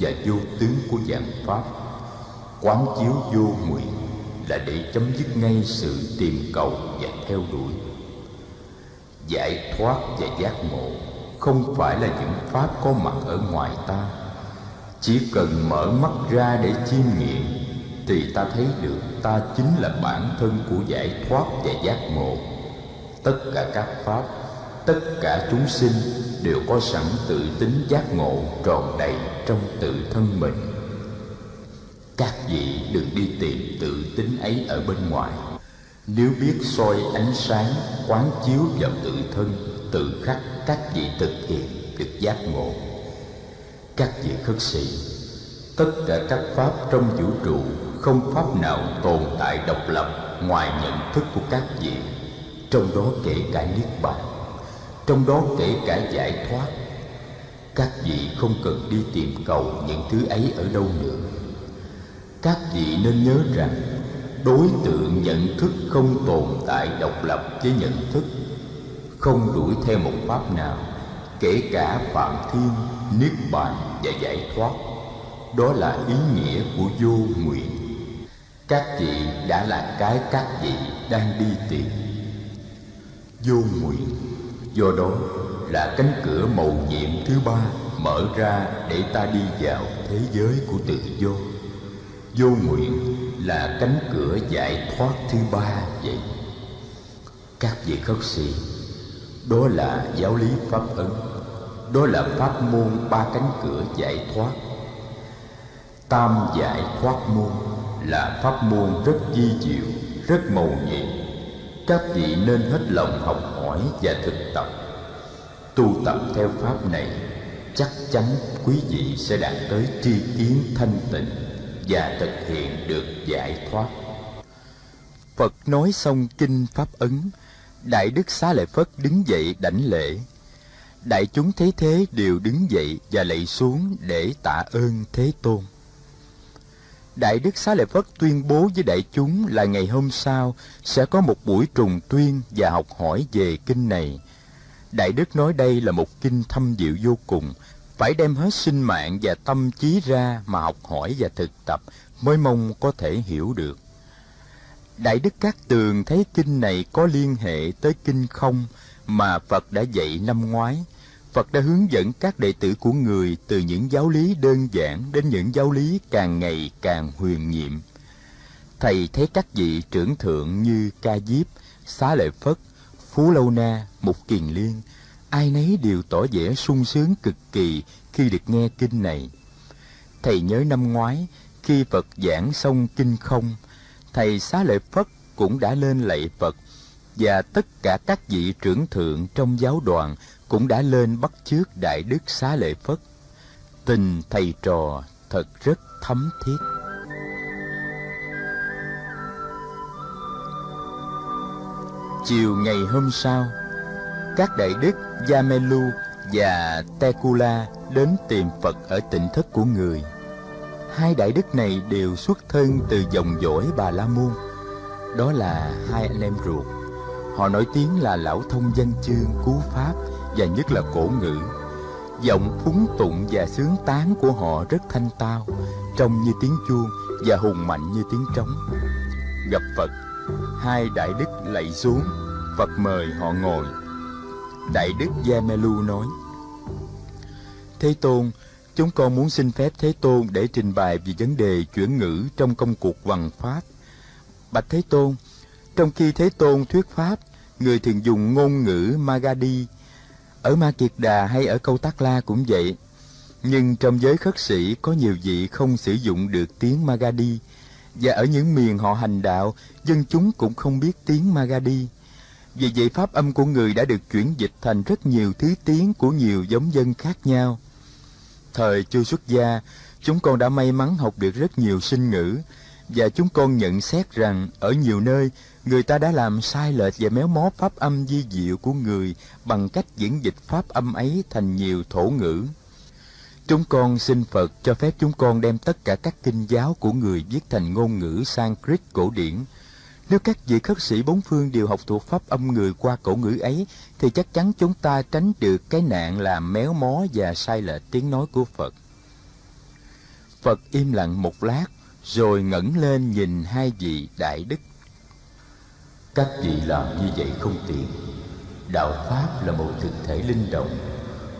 và vô tướng của dạng pháp. Quán chiếu vô nguyện là để chấm dứt ngay sự tìm cầu và theo đuổi. Giải thoát và giác ngộ không phải là những pháp có mặt ở ngoài ta chỉ cần mở mắt ra để chiêm nghiệm thì ta thấy được ta chính là bản thân của giải thoát và giác ngộ. Tất cả các pháp, tất cả chúng sinh đều có sẵn tự tính giác ngộ tròn đầy trong tự thân mình. Các vị đừng đi tìm tự tính ấy ở bên ngoài. Nếu biết soi ánh sáng, quán chiếu vào tự thân, tự khắc các vị thực hiện được giác ngộ các vị khất sĩ. Tất cả các pháp trong vũ trụ không pháp nào tồn tại độc lập ngoài nhận thức của các vị. Trong đó kể cả niết bàn, trong đó kể cả giải thoát. Các vị không cần đi tìm cầu những thứ ấy ở đâu nữa. Các vị nên nhớ rằng, đối tượng nhận thức không tồn tại độc lập với nhận thức, không đuổi theo một pháp nào, kể cả phạm thiên niết bàn và giải thoát. Đó là ý nghĩa của vô nguyện. Các vị đã là cái các vị đang đi tìm. Vô nguyện. Do đó là cánh cửa màu nhiệm thứ ba mở ra để ta đi vào thế giới của tự do. Vô nguyện là cánh cửa giải thoát thứ ba vậy. Các vị khất sĩ, đó là giáo lý pháp ấn đó là pháp môn ba cánh cửa giải thoát. Tam giải thoát môn là pháp môn rất di diệu, rất mầu nhiệm các vị nên hết lòng học hỏi và thực tập. Tu tập theo pháp này, chắc chắn quý vị sẽ đạt tới tri kiến thanh tịnh và thực hiện được giải thoát. Phật nói xong kinh pháp ấn, đại đức xá lợi phất đứng dậy đảnh lễ đại chúng thấy thế đều đứng dậy và lạy xuống để tạ ơn thế tôn. Đại đức xá lợi phất tuyên bố với đại chúng là ngày hôm sau sẽ có một buổi trùng tuyên và học hỏi về kinh này. Đại đức nói đây là một kinh thâm diệu vô cùng, phải đem hết sinh mạng và tâm trí ra mà học hỏi và thực tập mới mong có thể hiểu được. Đại đức các tường thấy kinh này có liên hệ tới kinh không? Mà phật đã dạy năm ngoái, phật đã hướng dẫn các đệ tử của người từ những giáo lý đơn giản đến những giáo lý càng ngày càng huyền nhiệm. Thầy thấy các vị trưởng thượng như ca diếp, xá lợi phất, phú lâu na, mục kiền liên, ai nấy đều tỏ vẻ sung sướng cực kỳ khi được nghe kinh này. Thầy nhớ năm ngoái, khi phật giảng xong kinh không, thầy xá lợi phất cũng đã lên lạy phật và tất cả các vị trưởng thượng trong giáo đoàn cũng đã lên bắt chước đại đức xá lợi phất tình thầy trò thật rất thấm thiết chiều ngày hôm sau, các đại đức Yamelu và Tekula đến tìm Phật ở tỉnh thất của người. Hai đại đức này đều xuất thân từ dòng dõi Bà La Môn. Đó là hai anh em ruột. Họ nổi tiếng là lão thông dân chương, cú pháp và nhất là cổ ngữ. Giọng phúng tụng và sướng tán của họ rất thanh tao, trông như tiếng chuông và hùng mạnh như tiếng trống. Gặp Phật, hai đại đức lạy xuống, Phật mời họ ngồi Đại Đức Gia nói Thế Tôn, chúng con muốn xin phép Thế Tôn để trình bày về vấn đề chuyển ngữ trong công cuộc hoằng Pháp. Bạch Thế Tôn, trong khi Thế Tôn thuyết Pháp, người thường dùng ngôn ngữ Magadhi. Ở Ma Kiệt Đà hay ở Câu Tát La cũng vậy. Nhưng trong giới khất sĩ có nhiều vị không sử dụng được tiếng Magadhi. Và ở những miền họ hành đạo, dân chúng cũng không biết tiếng Magadhi. Vì vậy pháp âm của người đã được chuyển dịch thành rất nhiều thứ tiếng của nhiều giống dân khác nhau. Thời chưa xuất gia, chúng con đã may mắn học được rất nhiều sinh ngữ, và chúng con nhận xét rằng ở nhiều nơi người ta đã làm sai lệch và méo mó pháp âm di diệu của người bằng cách diễn dịch pháp âm ấy thành nhiều thổ ngữ. Chúng con xin Phật cho phép chúng con đem tất cả các kinh giáo của người viết thành ngôn ngữ Sanskrit cổ điển, Nếu các vị khất sĩ bốn phương đều học thuộc pháp âm người qua cổ ngữ ấy, thì chắc chắn chúng ta tránh được cái nạn làm méo mó và sai lệch tiếng nói của Phật. Phật im lặng một lát, rồi ngẩng lên nhìn hai vị đại đức. Các vị làm như vậy không tiện. Đạo Pháp là một thực thể linh động.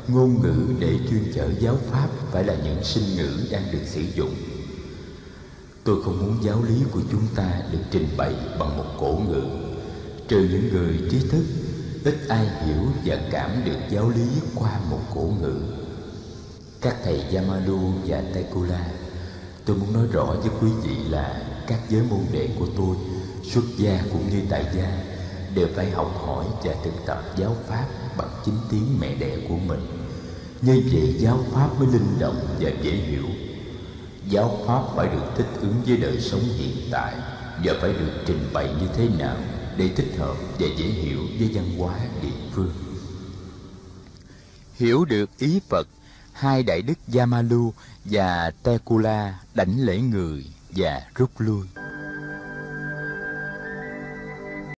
Ngôn ngữ để chuyên chở giáo Pháp phải là những sinh ngữ đang được sử dụng Tôi không muốn giáo lý của chúng ta được trình bày bằng một cổ ngữ Trừ những người trí thức, Ít ai hiểu và cảm được giáo lý qua một cổ ngữ Các thầy Yamalu và taikula Tôi muốn nói rõ với quý vị là Các giới môn đệ của tôi Xuất gia cũng như tại gia Đều phải học hỏi và thực tập giáo pháp Bằng chính tiếng mẹ đẻ của mình. Như vậy giáo pháp mới linh động và dễ hiểu. Giáo pháp phải được thích ứng với đời sống hiện tại và phải được trình bày như thế nào để thích hợp và dễ hiểu với văn hóa địa phương. Hiểu được ý phật, hai đại đức yamalu và tekula đảnh lễ người và rút lui.